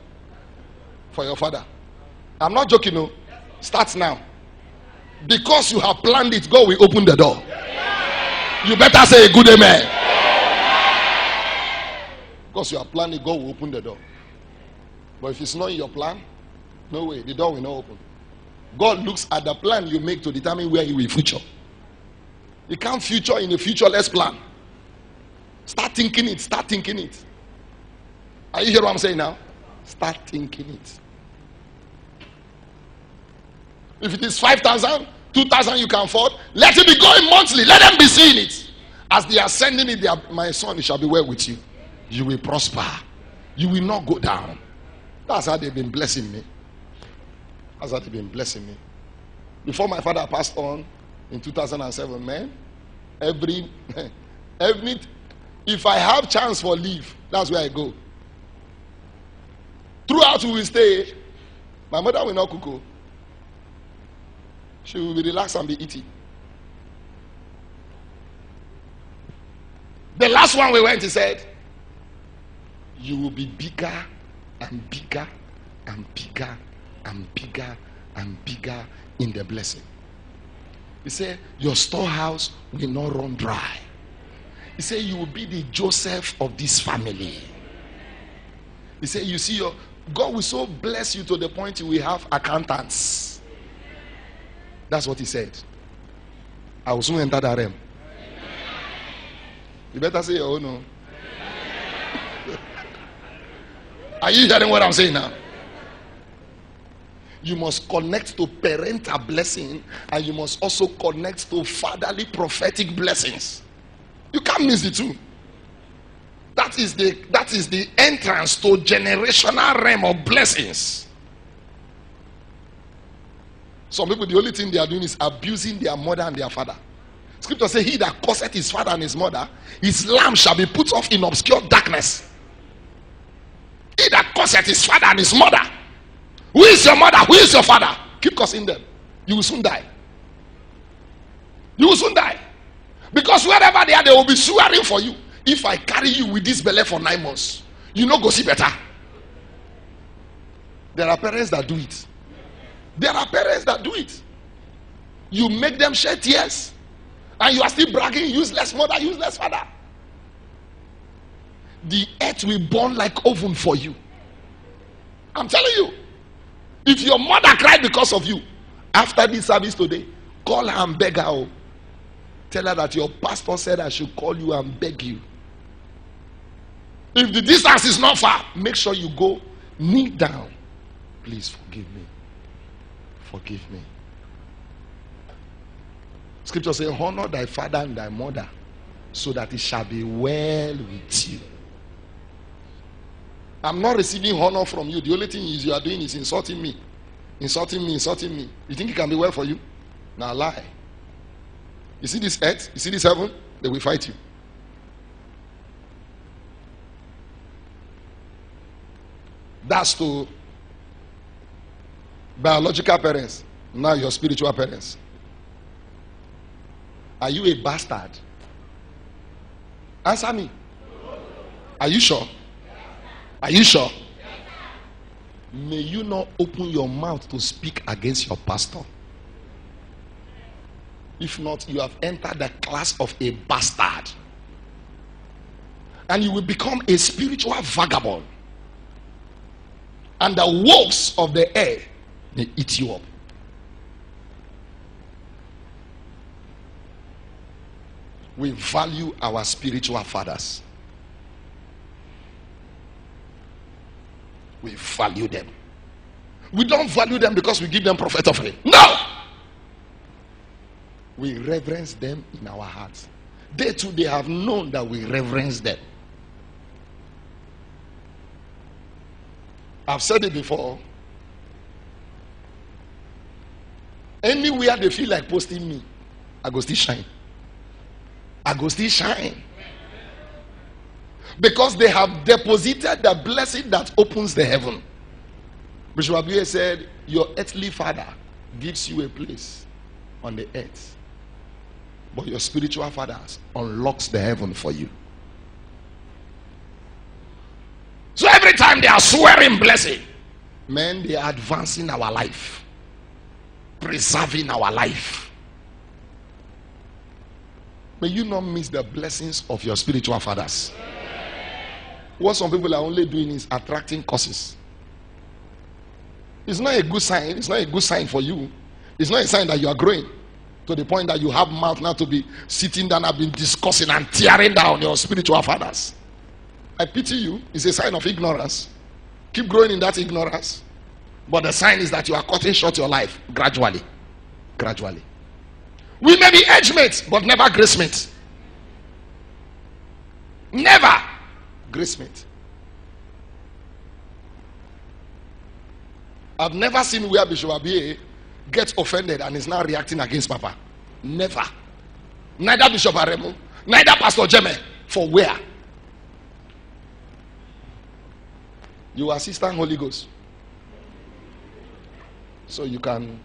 Speaker 5: for your father. I'm not joking, no. Start now. Because you have planned it, God will open the door. You better say a good amen. Because you have planned it, God will open the door. But if it's not in your plan, no way, the door will not open. God looks at the plan you make to determine where He will future. You can't future in a futureless plan. Start thinking it, start thinking it. Are you hearing what I'm saying now? Start thinking it. If it is 5,000, 2,000 you can afford, let it be going monthly. Let them be seeing it. As they are sending it, are, my son, it shall be well with you. You will prosper. You will not go down. That's how they've been blessing me. That's how they've been blessing me. Before my father passed on in 2007, man, every, <laughs> every, if I have chance for leave, that's where I go. Throughout we will stay. My mother will not cook. oh. She will be relaxed and be eating. The last one we went, he said, You will be bigger and bigger and bigger and bigger and bigger in the blessing. He said, Your storehouse will not run dry. He said, You will be the Joseph of this family. He said, You see, your God will so bless you to the point you will have accountants. That's what he said. I will soon enter that realm. You better say, Oh no. Are you hearing what I'm saying now? You must connect to parental blessing and you must also connect to fatherly prophetic blessings. You can't miss the two. That is the that is the entrance to generational realm of blessings. Some people, the only thing they are doing is abusing their mother and their father. Scripture says, He that curseth his father and his mother, his lamb shall be put off in obscure darkness. He that curseth his father and his mother. Who is your mother? Who is your father? Keep cursing them. You will soon die. You will soon die. Because wherever they are, they will be swearing for you. If I carry you with this belly for nine months, you know go see better. There are parents that do it. There are parents that do it. You make them shed tears, and you are still bragging, useless mother, useless father. The earth will burn like oven for you. I'm telling you. If your mother cried because of you, after this service today, call her and beg her. oh. Tell her that your pastor said I should call you and beg you. If the distance is not far, make sure you go kneel down. Please forgive me. Forgive me. Scripture says, Honor thy father and thy mother, so that it shall be well with you. I'm not receiving honor from you. The only thing is you are doing is insulting me. Insulting me, insulting me. You think it can be well for you? Now lie. You see this earth? You see this heaven? they will fight you. That's to biological parents. Now your spiritual parents. Are you a bastard? Answer me. Are you sure? Are you sure? May you not open your mouth to speak against your pastor. If not, you have entered the class of a bastard. And you will become a spiritual vagabond. And the wolves of the air may eat you up. We value our spiritual fathers. We value them. We don't value them because we give them prophet offering. No! We reverence them in our hearts. They too, they have known that we reverence them. I've said it before. Anywhere they feel like posting me, I go still shine. I go still shine. Because they have deposited the blessing that opens the heaven. Bishop Abioye said, Your earthly father gives you a place on the earth, but your spiritual father unlocks the heaven for you. So every time they are swearing blessing, men, they are advancing our life, preserving our life. May you not miss the blessings of your spiritual fathers. What some people are only doing is attracting curses. It's not a good sign. It's not a good sign for you. It's not a sign that you are growing to the point that you have mouth now to be sitting down and been discussing and tearing down your spiritual fathers. I pity you. It's a sign of ignorance. Keep growing in that ignorance. But the sign is that you are cutting short your life gradually. Gradually. We may be age mates, but never grace mates. Never grace mate. I've never seen where Bishop Abioye gets offended and is now reacting against Papa. Never. Neither Bishop Aremu, neither Pastor Jeme. For where? You are Assistant Holy Ghost. So you can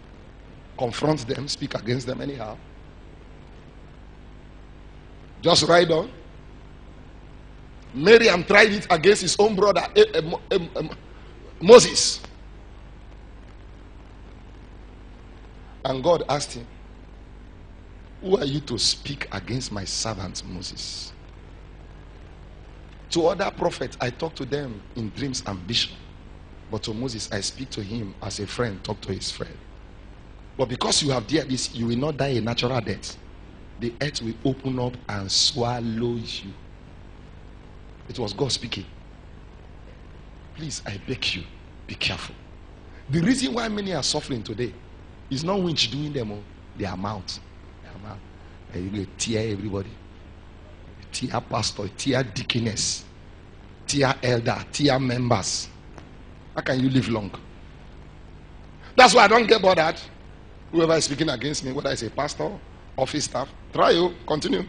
Speaker 5: confront them, speak against them anyhow. Just ride on. Miriam tried it against his own brother eh, eh, eh, Moses. And God asked him, Who are you to speak against my servant Moses? To other prophets, I talk to them in dreams and vision. But to Moses, I speak to him as a friend, talk to his friend. But because you have dared this, you will not die a natural death. The earth will open up and swallow you. It was God speaking. Please, I beg you, be careful. The reason why many are suffering today is not winch doing them oh, all, their mouth. Their mouth. And you tear everybody. Tear pastor, tear deaconess, tear elder, tear members. How can you live long? That's why I don't get bothered. Whoever is speaking against me, whether it's a pastor, office staff, try you, continue.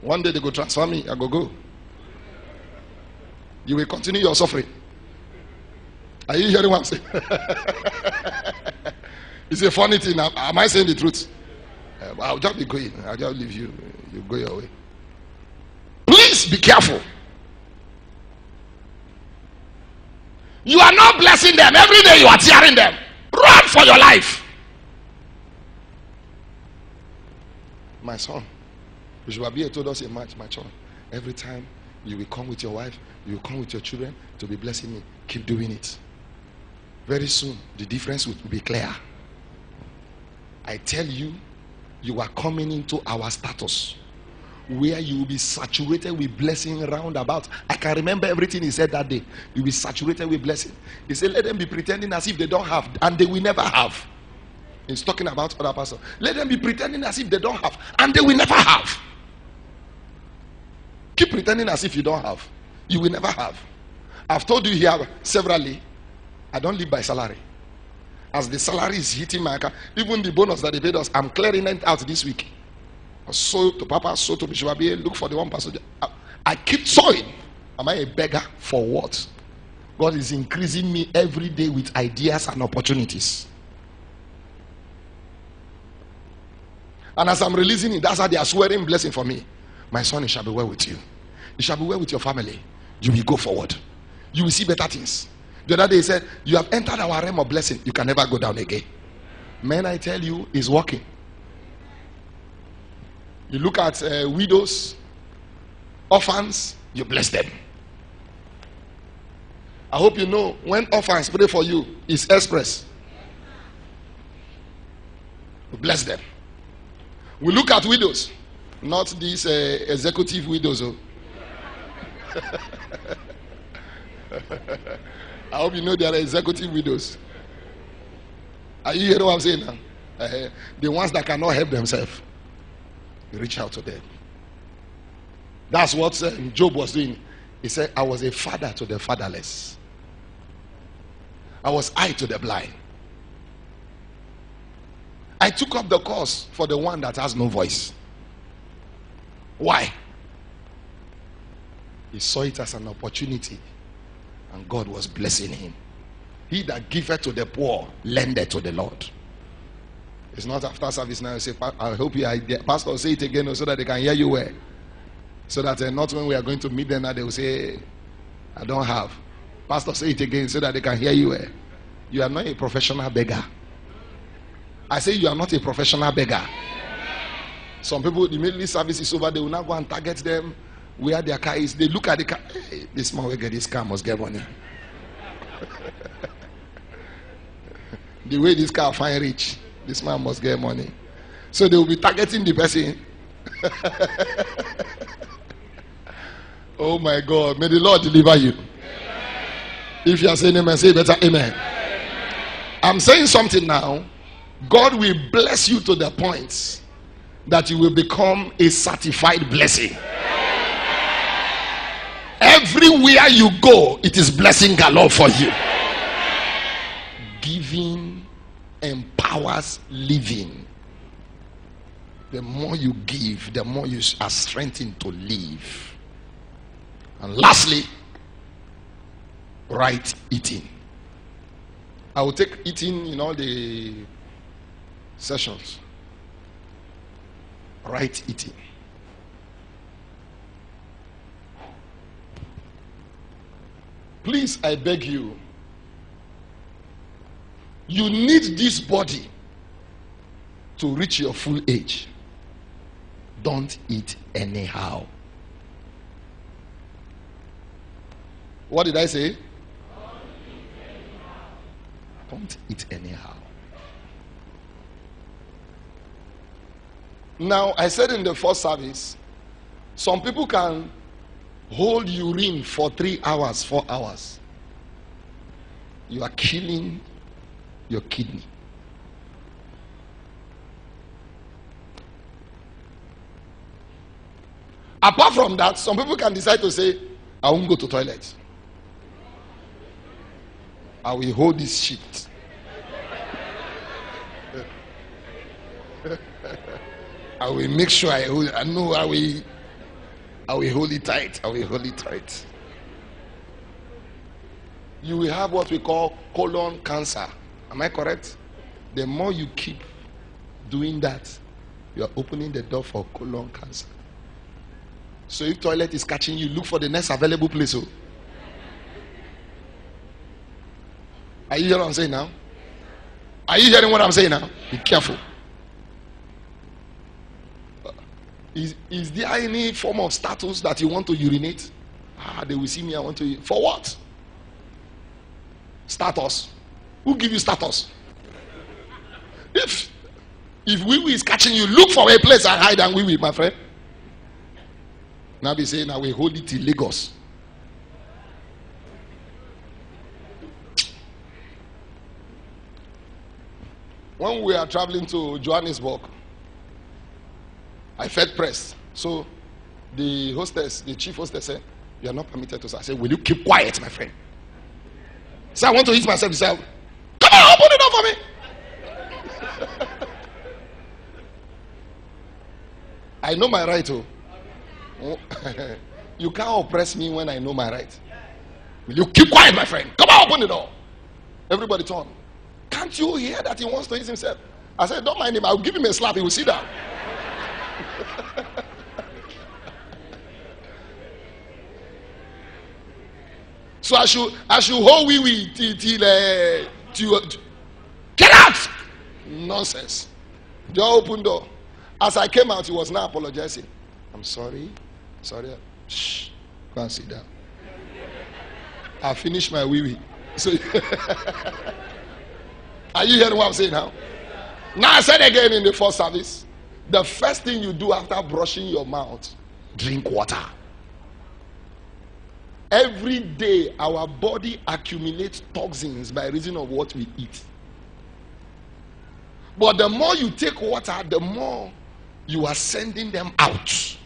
Speaker 5: One day they go transfer me, I go go. You will continue your suffering. Are you hearing what I'm saying? <laughs> it's a funny thing. Am I saying the truth? Uh, I'll just be going. I'll just leave you. You go your way. Please be careful. You are not blessing them. Every day you are tearing them. Run for your life. My son, Abioye told us a match, my son. Every time you will come with your wife, you will come with your children to be blessing me. Keep doing it. Very soon, the difference will be clear. I tell you, you are coming into our status where you will be saturated with blessing round about. I can remember everything he said that day. You'll be saturated with blessing. He said, Let them be pretending as if they don't have, and they will never have. He's talking about other person. Let them be pretending as if they don't have, and they will never have. Keep pretending as if you don't have. You will never have. I've told you here severally, I don't live by salary. As the salary is hitting my account, even the bonus that they paid us, I'm clearing it out this week. So to Papa, sow to Bishop Abioye, look for the one pastor. I, I keep sowing. Am I a beggar for what? God is increasing me every day with ideas and opportunities. And as I'm releasing it, that's how they are swearing blessing for me. My son, it shall be well with you. It shall be well with your family. You will go forward. You will see better things. The other day he said, You have entered our realm of blessing. You can never go down again. Man, I tell you, is working. You look at uh, widows, orphans, you bless them. I hope you know when orphans pray for you, it's express. You bless them. We look at widows, not these uh, executive widows. Oh. <laughs> I hope you know they are executive widows. Are you hearing what I'm saying now? Uh, the ones that cannot help themselves, reach out to them. That's what uh, Job was doing. He said, I was a father to the fatherless, I was eye to the blind. I took up the cause for the one that has no voice. Why? He saw it as an opportunity, and God was blessing him. He that giveth to the poor, lendeth to the Lord. It's not after service now. You say, I hope you are Pastor, say it again so that they can hear you well. So that uh, not when we are going to meet them, they will say, I don't have. Pastor, say it again so that they can hear you well. You are not a professional beggar. I say you are not a professional beggar. Some people, immediately service is over, they will now go and target them where their car is. They look at the car. Hey, this man will get this car must get money. <laughs> the way this car find rich, this man must get money. So they will be targeting the person. <laughs> oh my God. May the Lord deliver you. If you are saying amen, say better amen. I'm saying something now. God will bless you to the point that you will become a certified blessing. Everywhere you go, it is blessing galore for you. Giving empowers living. The more you give, the more you are strengthened to live. And lastly, right eating. I will take eating in all the sessions. Right eating. Please, I beg you. You need this body to reach your full age. Don't eat anyhow. What did I say? Don't eat anyhow. Now, I said in the first service, some people can hold urine for three hours, four hours. You are killing your kidney. Apart from that, some people can decide to say, I won't go to toilet. I will hold this shit. I will make sure I hold I know I will I will hold it tight. I will hold it tight. You will have what we call colon cancer. Am I correct? The more you keep doing that, you are opening the door for colon cancer. So if toilet is catching you, look for the next available place. Oh. Are you hearing what I'm saying now? Are you hearing what I'm saying now? Be careful. Is, is there any form of status that you want to urinate? Ah, they will see me. I want to. For what? Status. Who give you status? If if wee is catching you, look for a place and hide and wee wee, my friend. Now be saying, I will hold it in Lagos. When we are traveling to Johannesburg, I felt pressed. So the hostess, the chief hostess said, You are not permitted to. I said, Will you keep quiet, my friend? So I want to eat myself. He said, Come on, open it up for me. <laughs> I know my right, oh. <laughs> you can't oppress me when I know my right. Will you keep quiet, my friend? Come on, open the door. Everybody turn. Can't you hear that he wants to eat himself? I said, Don't mind him. I'll give him a slap. He will sit down. So I should I should hold wee wee till till uh, till, get out. Nonsense. The open door. As I came out, he was now apologizing. I'm sorry. Sorry. Shh. Go and sit down. I finished my wee wee. So, <laughs> are you hearing what I'm saying now? Now I said again in the first service, the first thing you do after brushing your mouth, drink water. Every day, our body accumulates toxins by reason of what we eat. But the more you take water, the more you are sending them out.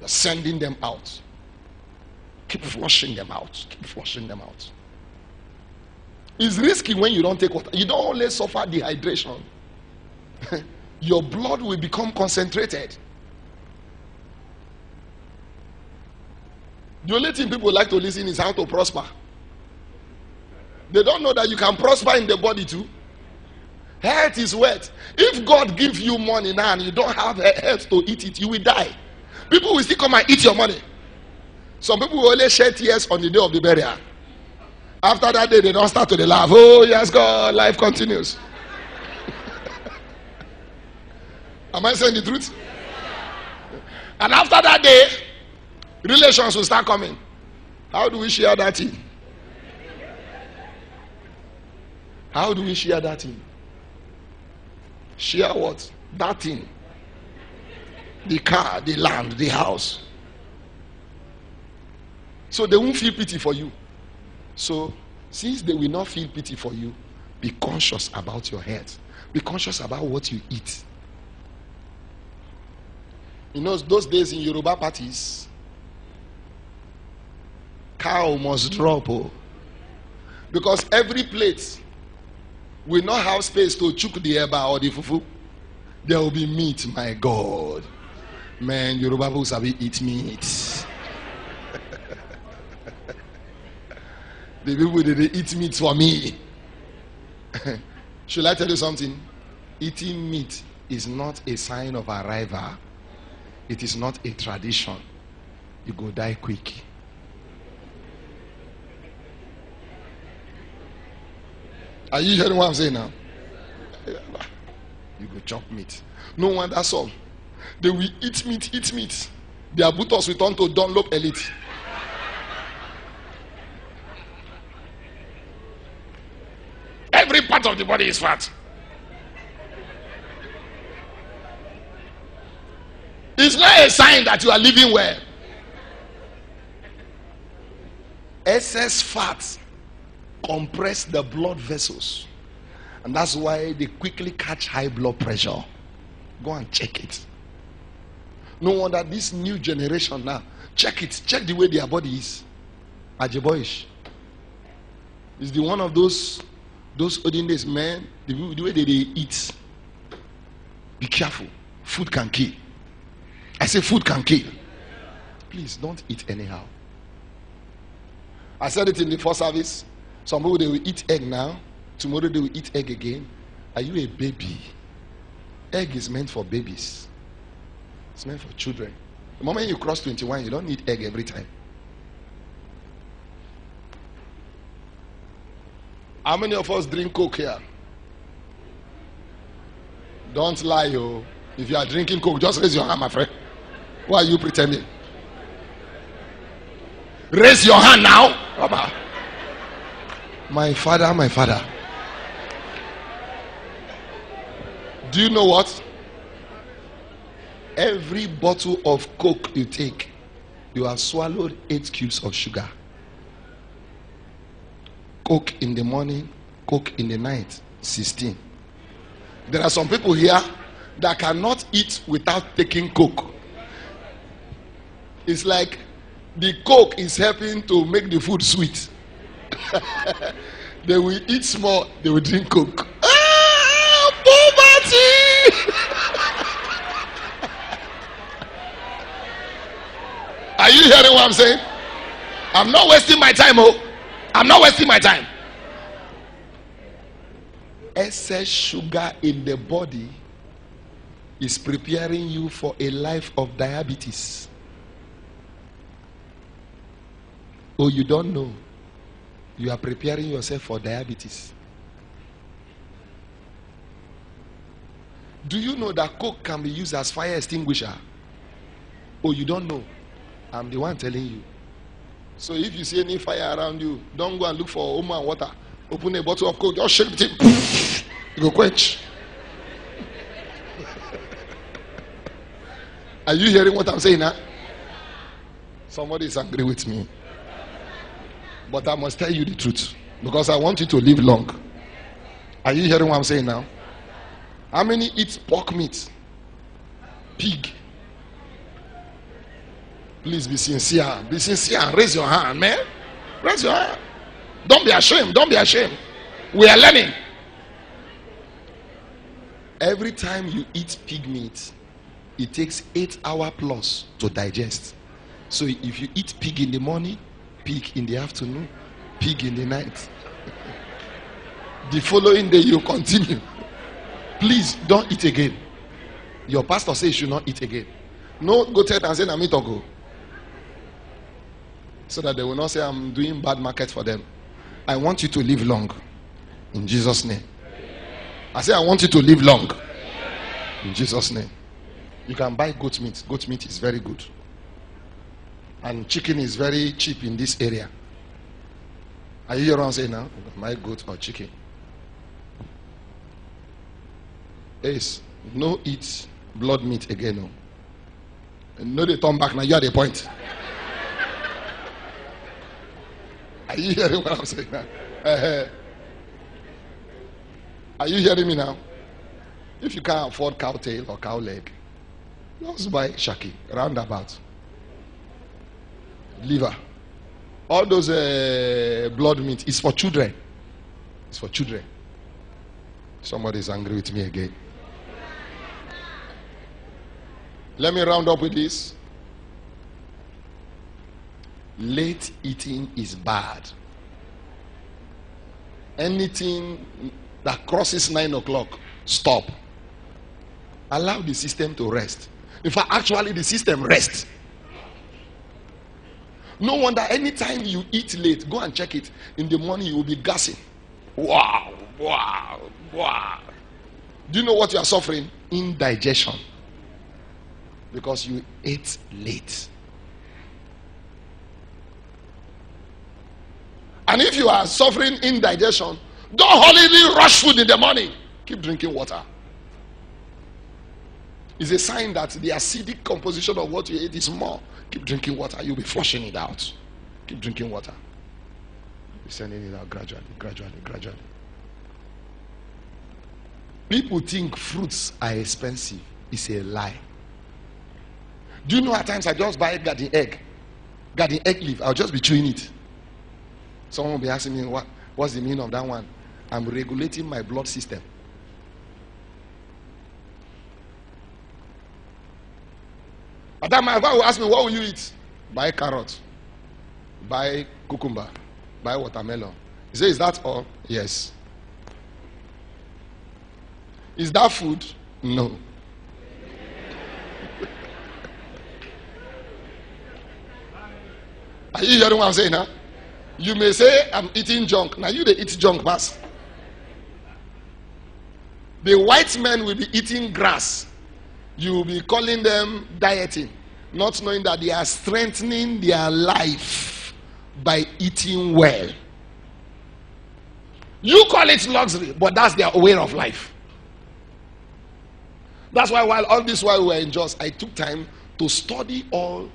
Speaker 5: You're sending them out. Keep flushing them out. Keep flushing them out. It's risky when you don't take water. You don't only suffer dehydration, <laughs> your blood will become concentrated. The only thing people like to listen is how to prosper. They don't know that you can prosper in the body too. Health is wealth. If God gives you money now and you don't have health to eat it, you will die. People will still come and eat your money. Some people will only shed tears on the day of the burial. After that day, they don't start to laugh. Oh, yes, God, life continues. <laughs> Am I saying the truth? And after that day, relations will start coming. How do we share that thing? How do we share that thing? Share what? That thing. The car, the land, the house. So they won't feel pity for you. So, since they will not feel pity for you, be conscious about your health. Be conscious about what you eat. You know, those days in Yoruba parties, cow must drop. Oh, because every plate will not have space to chook the eba or the fufu. There will be meat, my God. Man, Yoruba people sabi eat meat. <laughs> the people they, they eat meat for me. <laughs> Should I tell you something? Eating meat is not a sign of arrival. It is not a tradition. You go die quick. Are you hearing what I'm saying now? You go chop meat. No one, that's all. They will eat meat, eat meat. Their buttocks will turn to Dunlop elite. Every part of the body is fat. It's not a sign that you are living well. Excess fat compress the blood vessels. And that's why they quickly catch high blood pressure. Go and check it. No wonder this new generation now, check it, check the way their body is. Ajeboish. Is the one of those those olden days, the, the way they, they eat. Be careful. Food can kill. I say food can kill. Please don't eat anyhow. I said it in the first service. Some people they will eat egg now. Tomorrow they will eat egg again. Are you a baby? Egg is meant for babies. It's meant for children. The moment you cross 21, you don't need egg every time. How many of us drink Coke here? Don't lie, yo. If you are drinking Coke, just raise your hand, my friend. Why are you pretending? Raise your hand now. Baba. My father, my father. Do you know what? Every bottle of Coke you take, you have swallowed eight cubes of sugar. Coke in the morning, Coke in the night, 16. There are some people here that cannot eat without taking Coke. It's like the Coke is helping to make the food sweet. <laughs> they will eat small, they will drink coke. Ah, poverty! <laughs> Are you hearing what I'm saying? I'm not wasting my time, oh. I'm not wasting my time. Excess sugar in the body is preparing you for a life of diabetes. Oh, you don't know. You are preparing yourself for diabetes. Do you know that coke can be used as fire extinguisher? Oh, you don't know. I'm the one telling you. So if you see any fire around you, don't go and look for and water. Open a bottle of coke, just shake the thing. You go quench. <laughs> Are you hearing what I'm saying now? Somebody is angry with me. But I must tell you the truth because I want you to live long. Are you hearing what I'm saying now? How many eat pork meat? Pig. Please be sincere. Be sincere. Raise your hand, man. Raise your hand. Don't be ashamed. Don't be ashamed. We are learning. Every time you eat pig meat, it takes eight hour plus to digest. So if you eat pig in the morning, pig in the afternoon, pig in the night, the following day you continue. Please don't eat again. Your pastor says you should not eat again. No, go tell and say, "Na me to oh. go," so that they will not say I'm doing bad market for them. I want you to live long, in Jesus' name. I say I want you to live long, in Jesus' name. You can buy goat meat. Goat meat is very good, and chicken is very cheap in this area. Are you hearing what I'm saying now? My goat or chicken? Yes. No eat blood meat again. No. No, they turn back now. You are the point. <laughs> Are you hearing what I'm saying now? Uh-huh. Are you hearing me now? If you can't afford cow tail or cow leg, just buy shaki, roundabout, liver. All those uh, blood meat is for children. It's for children. Somebody is angry with me again. Let me round up with this. Late eating is bad. Anything that crosses nine o'clock, stop. Allow the system to rest. In fact, actually, the system rests. No wonder anytime you eat late, go and check it. In the morning, you will be gassing. Wow, wow, wow. Do you know what you are suffering? Indigestion. Because you ate late. And if you are suffering indigestion, don't hurriedly rush food in the morning. Keep drinking water. It's a sign that the acidic composition of what you ate is more. Keep drinking water. You'll be flushing it out. Keep drinking water. Be sending it out gradually, gradually, gradually. People think fruits are expensive. It's a lie. Do you know at times I just buy garden egg, garden egg leaf. I'll just be chewing it. Someone will be asking me what, what's the meaning of that one. I'm regulating my blood system. At that my wife will ask me, what will you eat? Buy carrot, buy cucumber, buy watermelon. He says, Is that all? Yes. Is that food? No. <laughs> Are you hearing what I'm saying now? You may say, I'm eating junk. Now you they eat junk, pass. The white men will be eating grass. You will be calling them dieting, not knowing that they are strengthening their life by eating well. You call it luxury, but that's their way of life. That's why while all this while we were in Jos, I took time to study all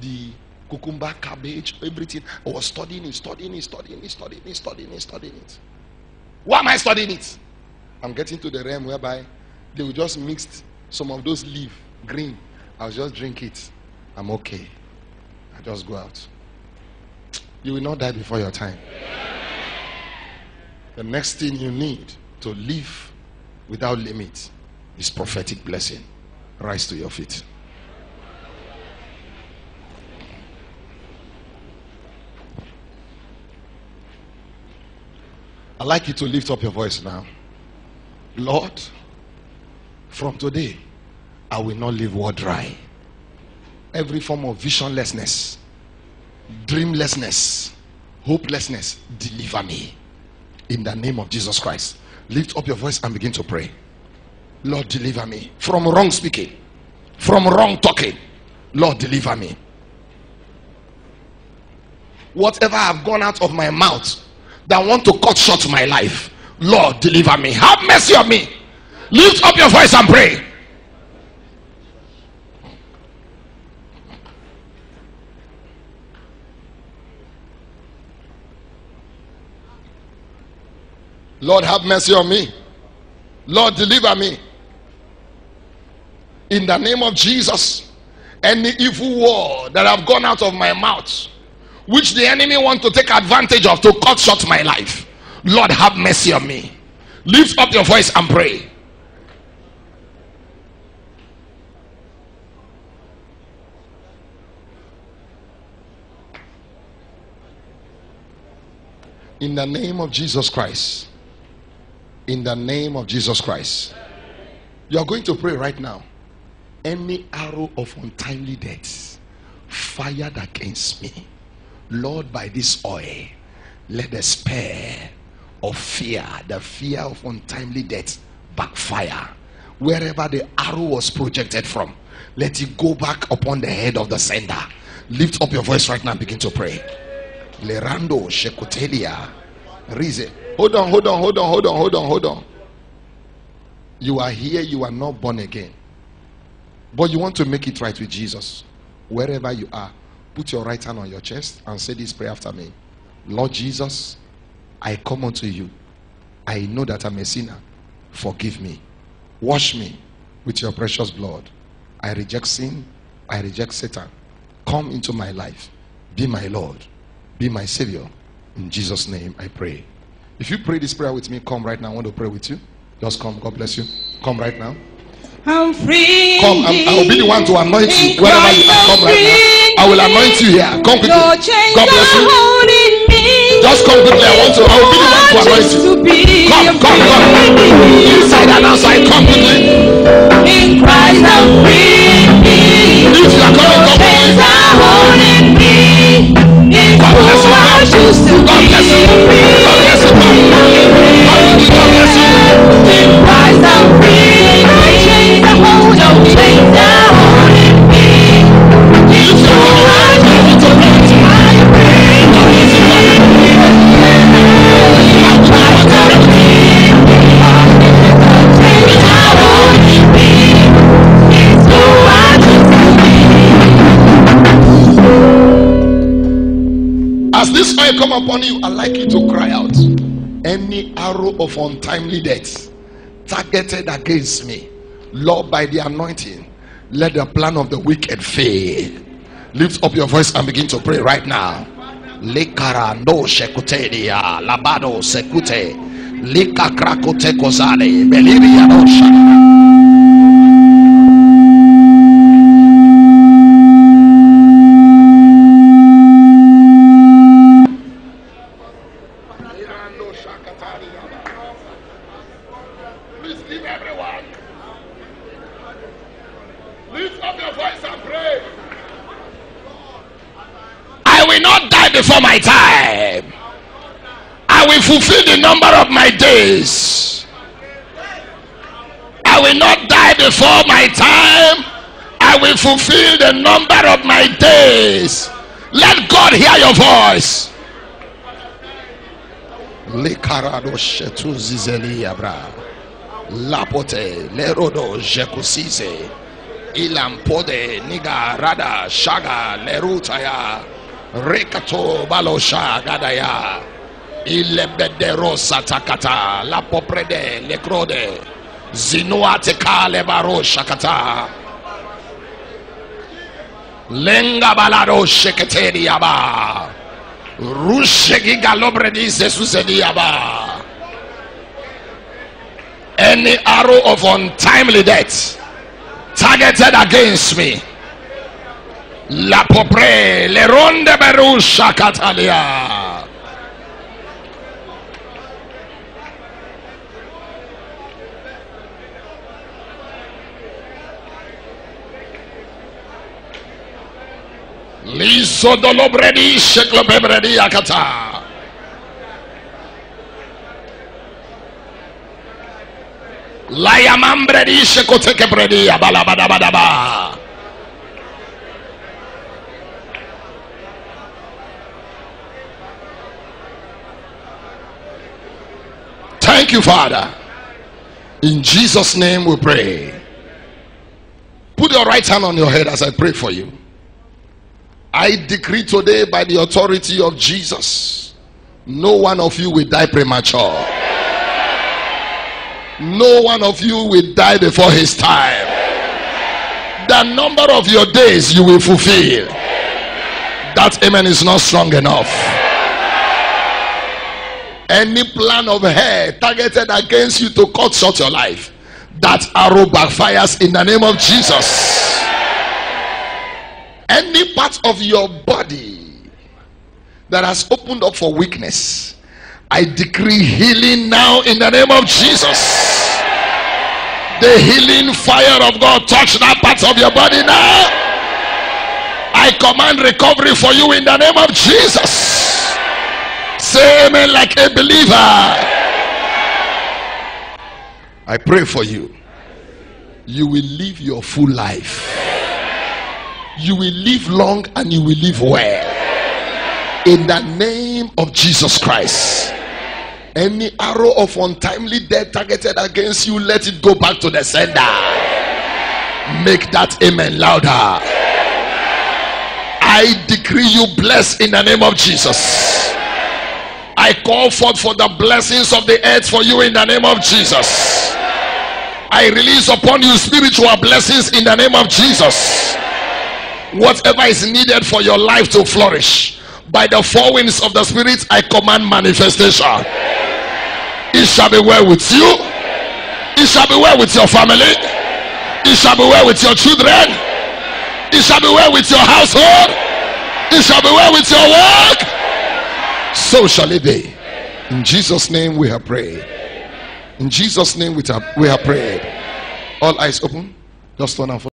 Speaker 5: the cucumber, cabbage, everything. I was studying it, studying it, studying it, studying it, studying it, studying it. Why am I studying it? I'm getting to the realm whereby they will just mix some of those live green, I'll just drink it. I'm okay. I just go out. You will not die before your time. The next thing you need to live without limit is prophetic blessing. Rise to your feet. I'd like you to lift up your voice now. Lord, from today, I will not leave war dry. Every form of visionlessness, dreamlessness, hopelessness, deliver me. In the name of Jesus Christ. Lift up your voice and begin to pray. Lord, deliver me from wrong speaking, from wrong talking. Lord, deliver me. Whatever I've gone out of my mouth that want to cut short my life, Lord, deliver me. Have mercy on me. Lift up your voice and pray. Lord, have mercy on me. Lord, deliver me. In the name of Jesus, any evil word that have gone out of my mouth, which the enemy want to take advantage of to cut short my life, Lord, have mercy on me. Lift up your voice and pray. In the name of Jesus Christ. In the name of Jesus Christ. You are going to pray right now. Any arrow of untimely death fired against me, Lord, by this oil, let the spare of fear, the fear of untimely death, backfire. Wherever the arrow was projected from, let it go back upon the head of the sender. Lift up your voice right now and begin to pray. Lerando Shekutelia. Rize. Hold on, hold on, hold on, hold on, hold on, hold on. You are here, you are not born again. But you want to make it right with Jesus. Wherever you are, put your right hand on your chest and say this prayer after me. Lord Jesus, I come unto you. I know that I'm a sinner. Forgive me. Wash me with your precious blood. I reject sin. I reject Satan. Come into my life. Be my Lord. Be my Savior. In Jesus' name I pray. If you pray this prayer with me, come right now. I want to pray with you. Just come. God bless you. Come right now.
Speaker 6: I'm free.
Speaker 5: Come. I'm, I will be the one to anoint you wherever you are. Come right now. I will anoint you here. Come quickly. God bless you. Just come quickly. I want to. I will be the one to anoint you. Come, come, come. Inside and outside. Come quickly.
Speaker 6: In Christ I'm free.
Speaker 5: If you are coming, come quickly.
Speaker 6: Are holding me. In
Speaker 5: God bless you.
Speaker 6: who I choose to
Speaker 5: God
Speaker 6: be
Speaker 5: bless you.
Speaker 6: free.
Speaker 5: God bless you. Come. God bless you.
Speaker 6: In Christ I'm free. My chains are holding no chains
Speaker 5: Come upon you, I like you to cry out. Any arrow of untimely death targeted against me, Lord, by the anointing, let the plan of the wicked fail. Lift up your voice and begin to pray right now. No labado sekute lika kozale no. Before my time. I will fulfill the number of my days. Let God hear your voice. Likarado shetu zizeli abra. Lapote lerodo jekusize. Ilampode niga rada shaga lerutaya. Rekato balosha gadaya. Ilebede rosa takata. La poprede lekrode. Zinuate kale baro shakata. Lenga balado sheketeri yaba. Rushegi galobre dize susedi yaba. Any arrow of untimely death targeted against me. La popre le ronde berusha Liso dolobredi sheklobebredi akata. Layamambredi shekotekebredi abalabadabadaba. Thank you, Father. In Jesus' name we pray. Put your right hand on your head as I pray for you. I decree today by the authority of Jesus, no one of you will die premature. No one of you will die before his time. The number of your days you will fulfill. That amen is not strong enough. Any plan of hell targeted against you to cut short your life, that arrow backfires in the name of Jesus. Any part of your body that has opened up for weakness, I decree healing now in the name of Jesus. The healing fire of God touch that part of your body now. I command recovery for you in the name of Jesus. Say amen like a believer. I pray for you. You will live your full life. You will live long and you will live well. In the name of Jesus Christ. Any arrow of untimely death targeted against you, let it go back to the sender. Make that amen louder. I decree you blessed in the name of Jesus. I call forth for the blessings of the earth for you in the name of Jesus. I release upon you spiritual blessings in the name of Jesus. Whatever is needed for your life to flourish, by the four winds of the Spirit, I command manifestation. It shall be well with you, it shall be well with your family, it shall be well with your children, it shall be well with your household, it shall be well with your work. So shall it be. In Jesus' name we have prayed. In Jesus' name we have, we prayed. All eyes open. Just turn and.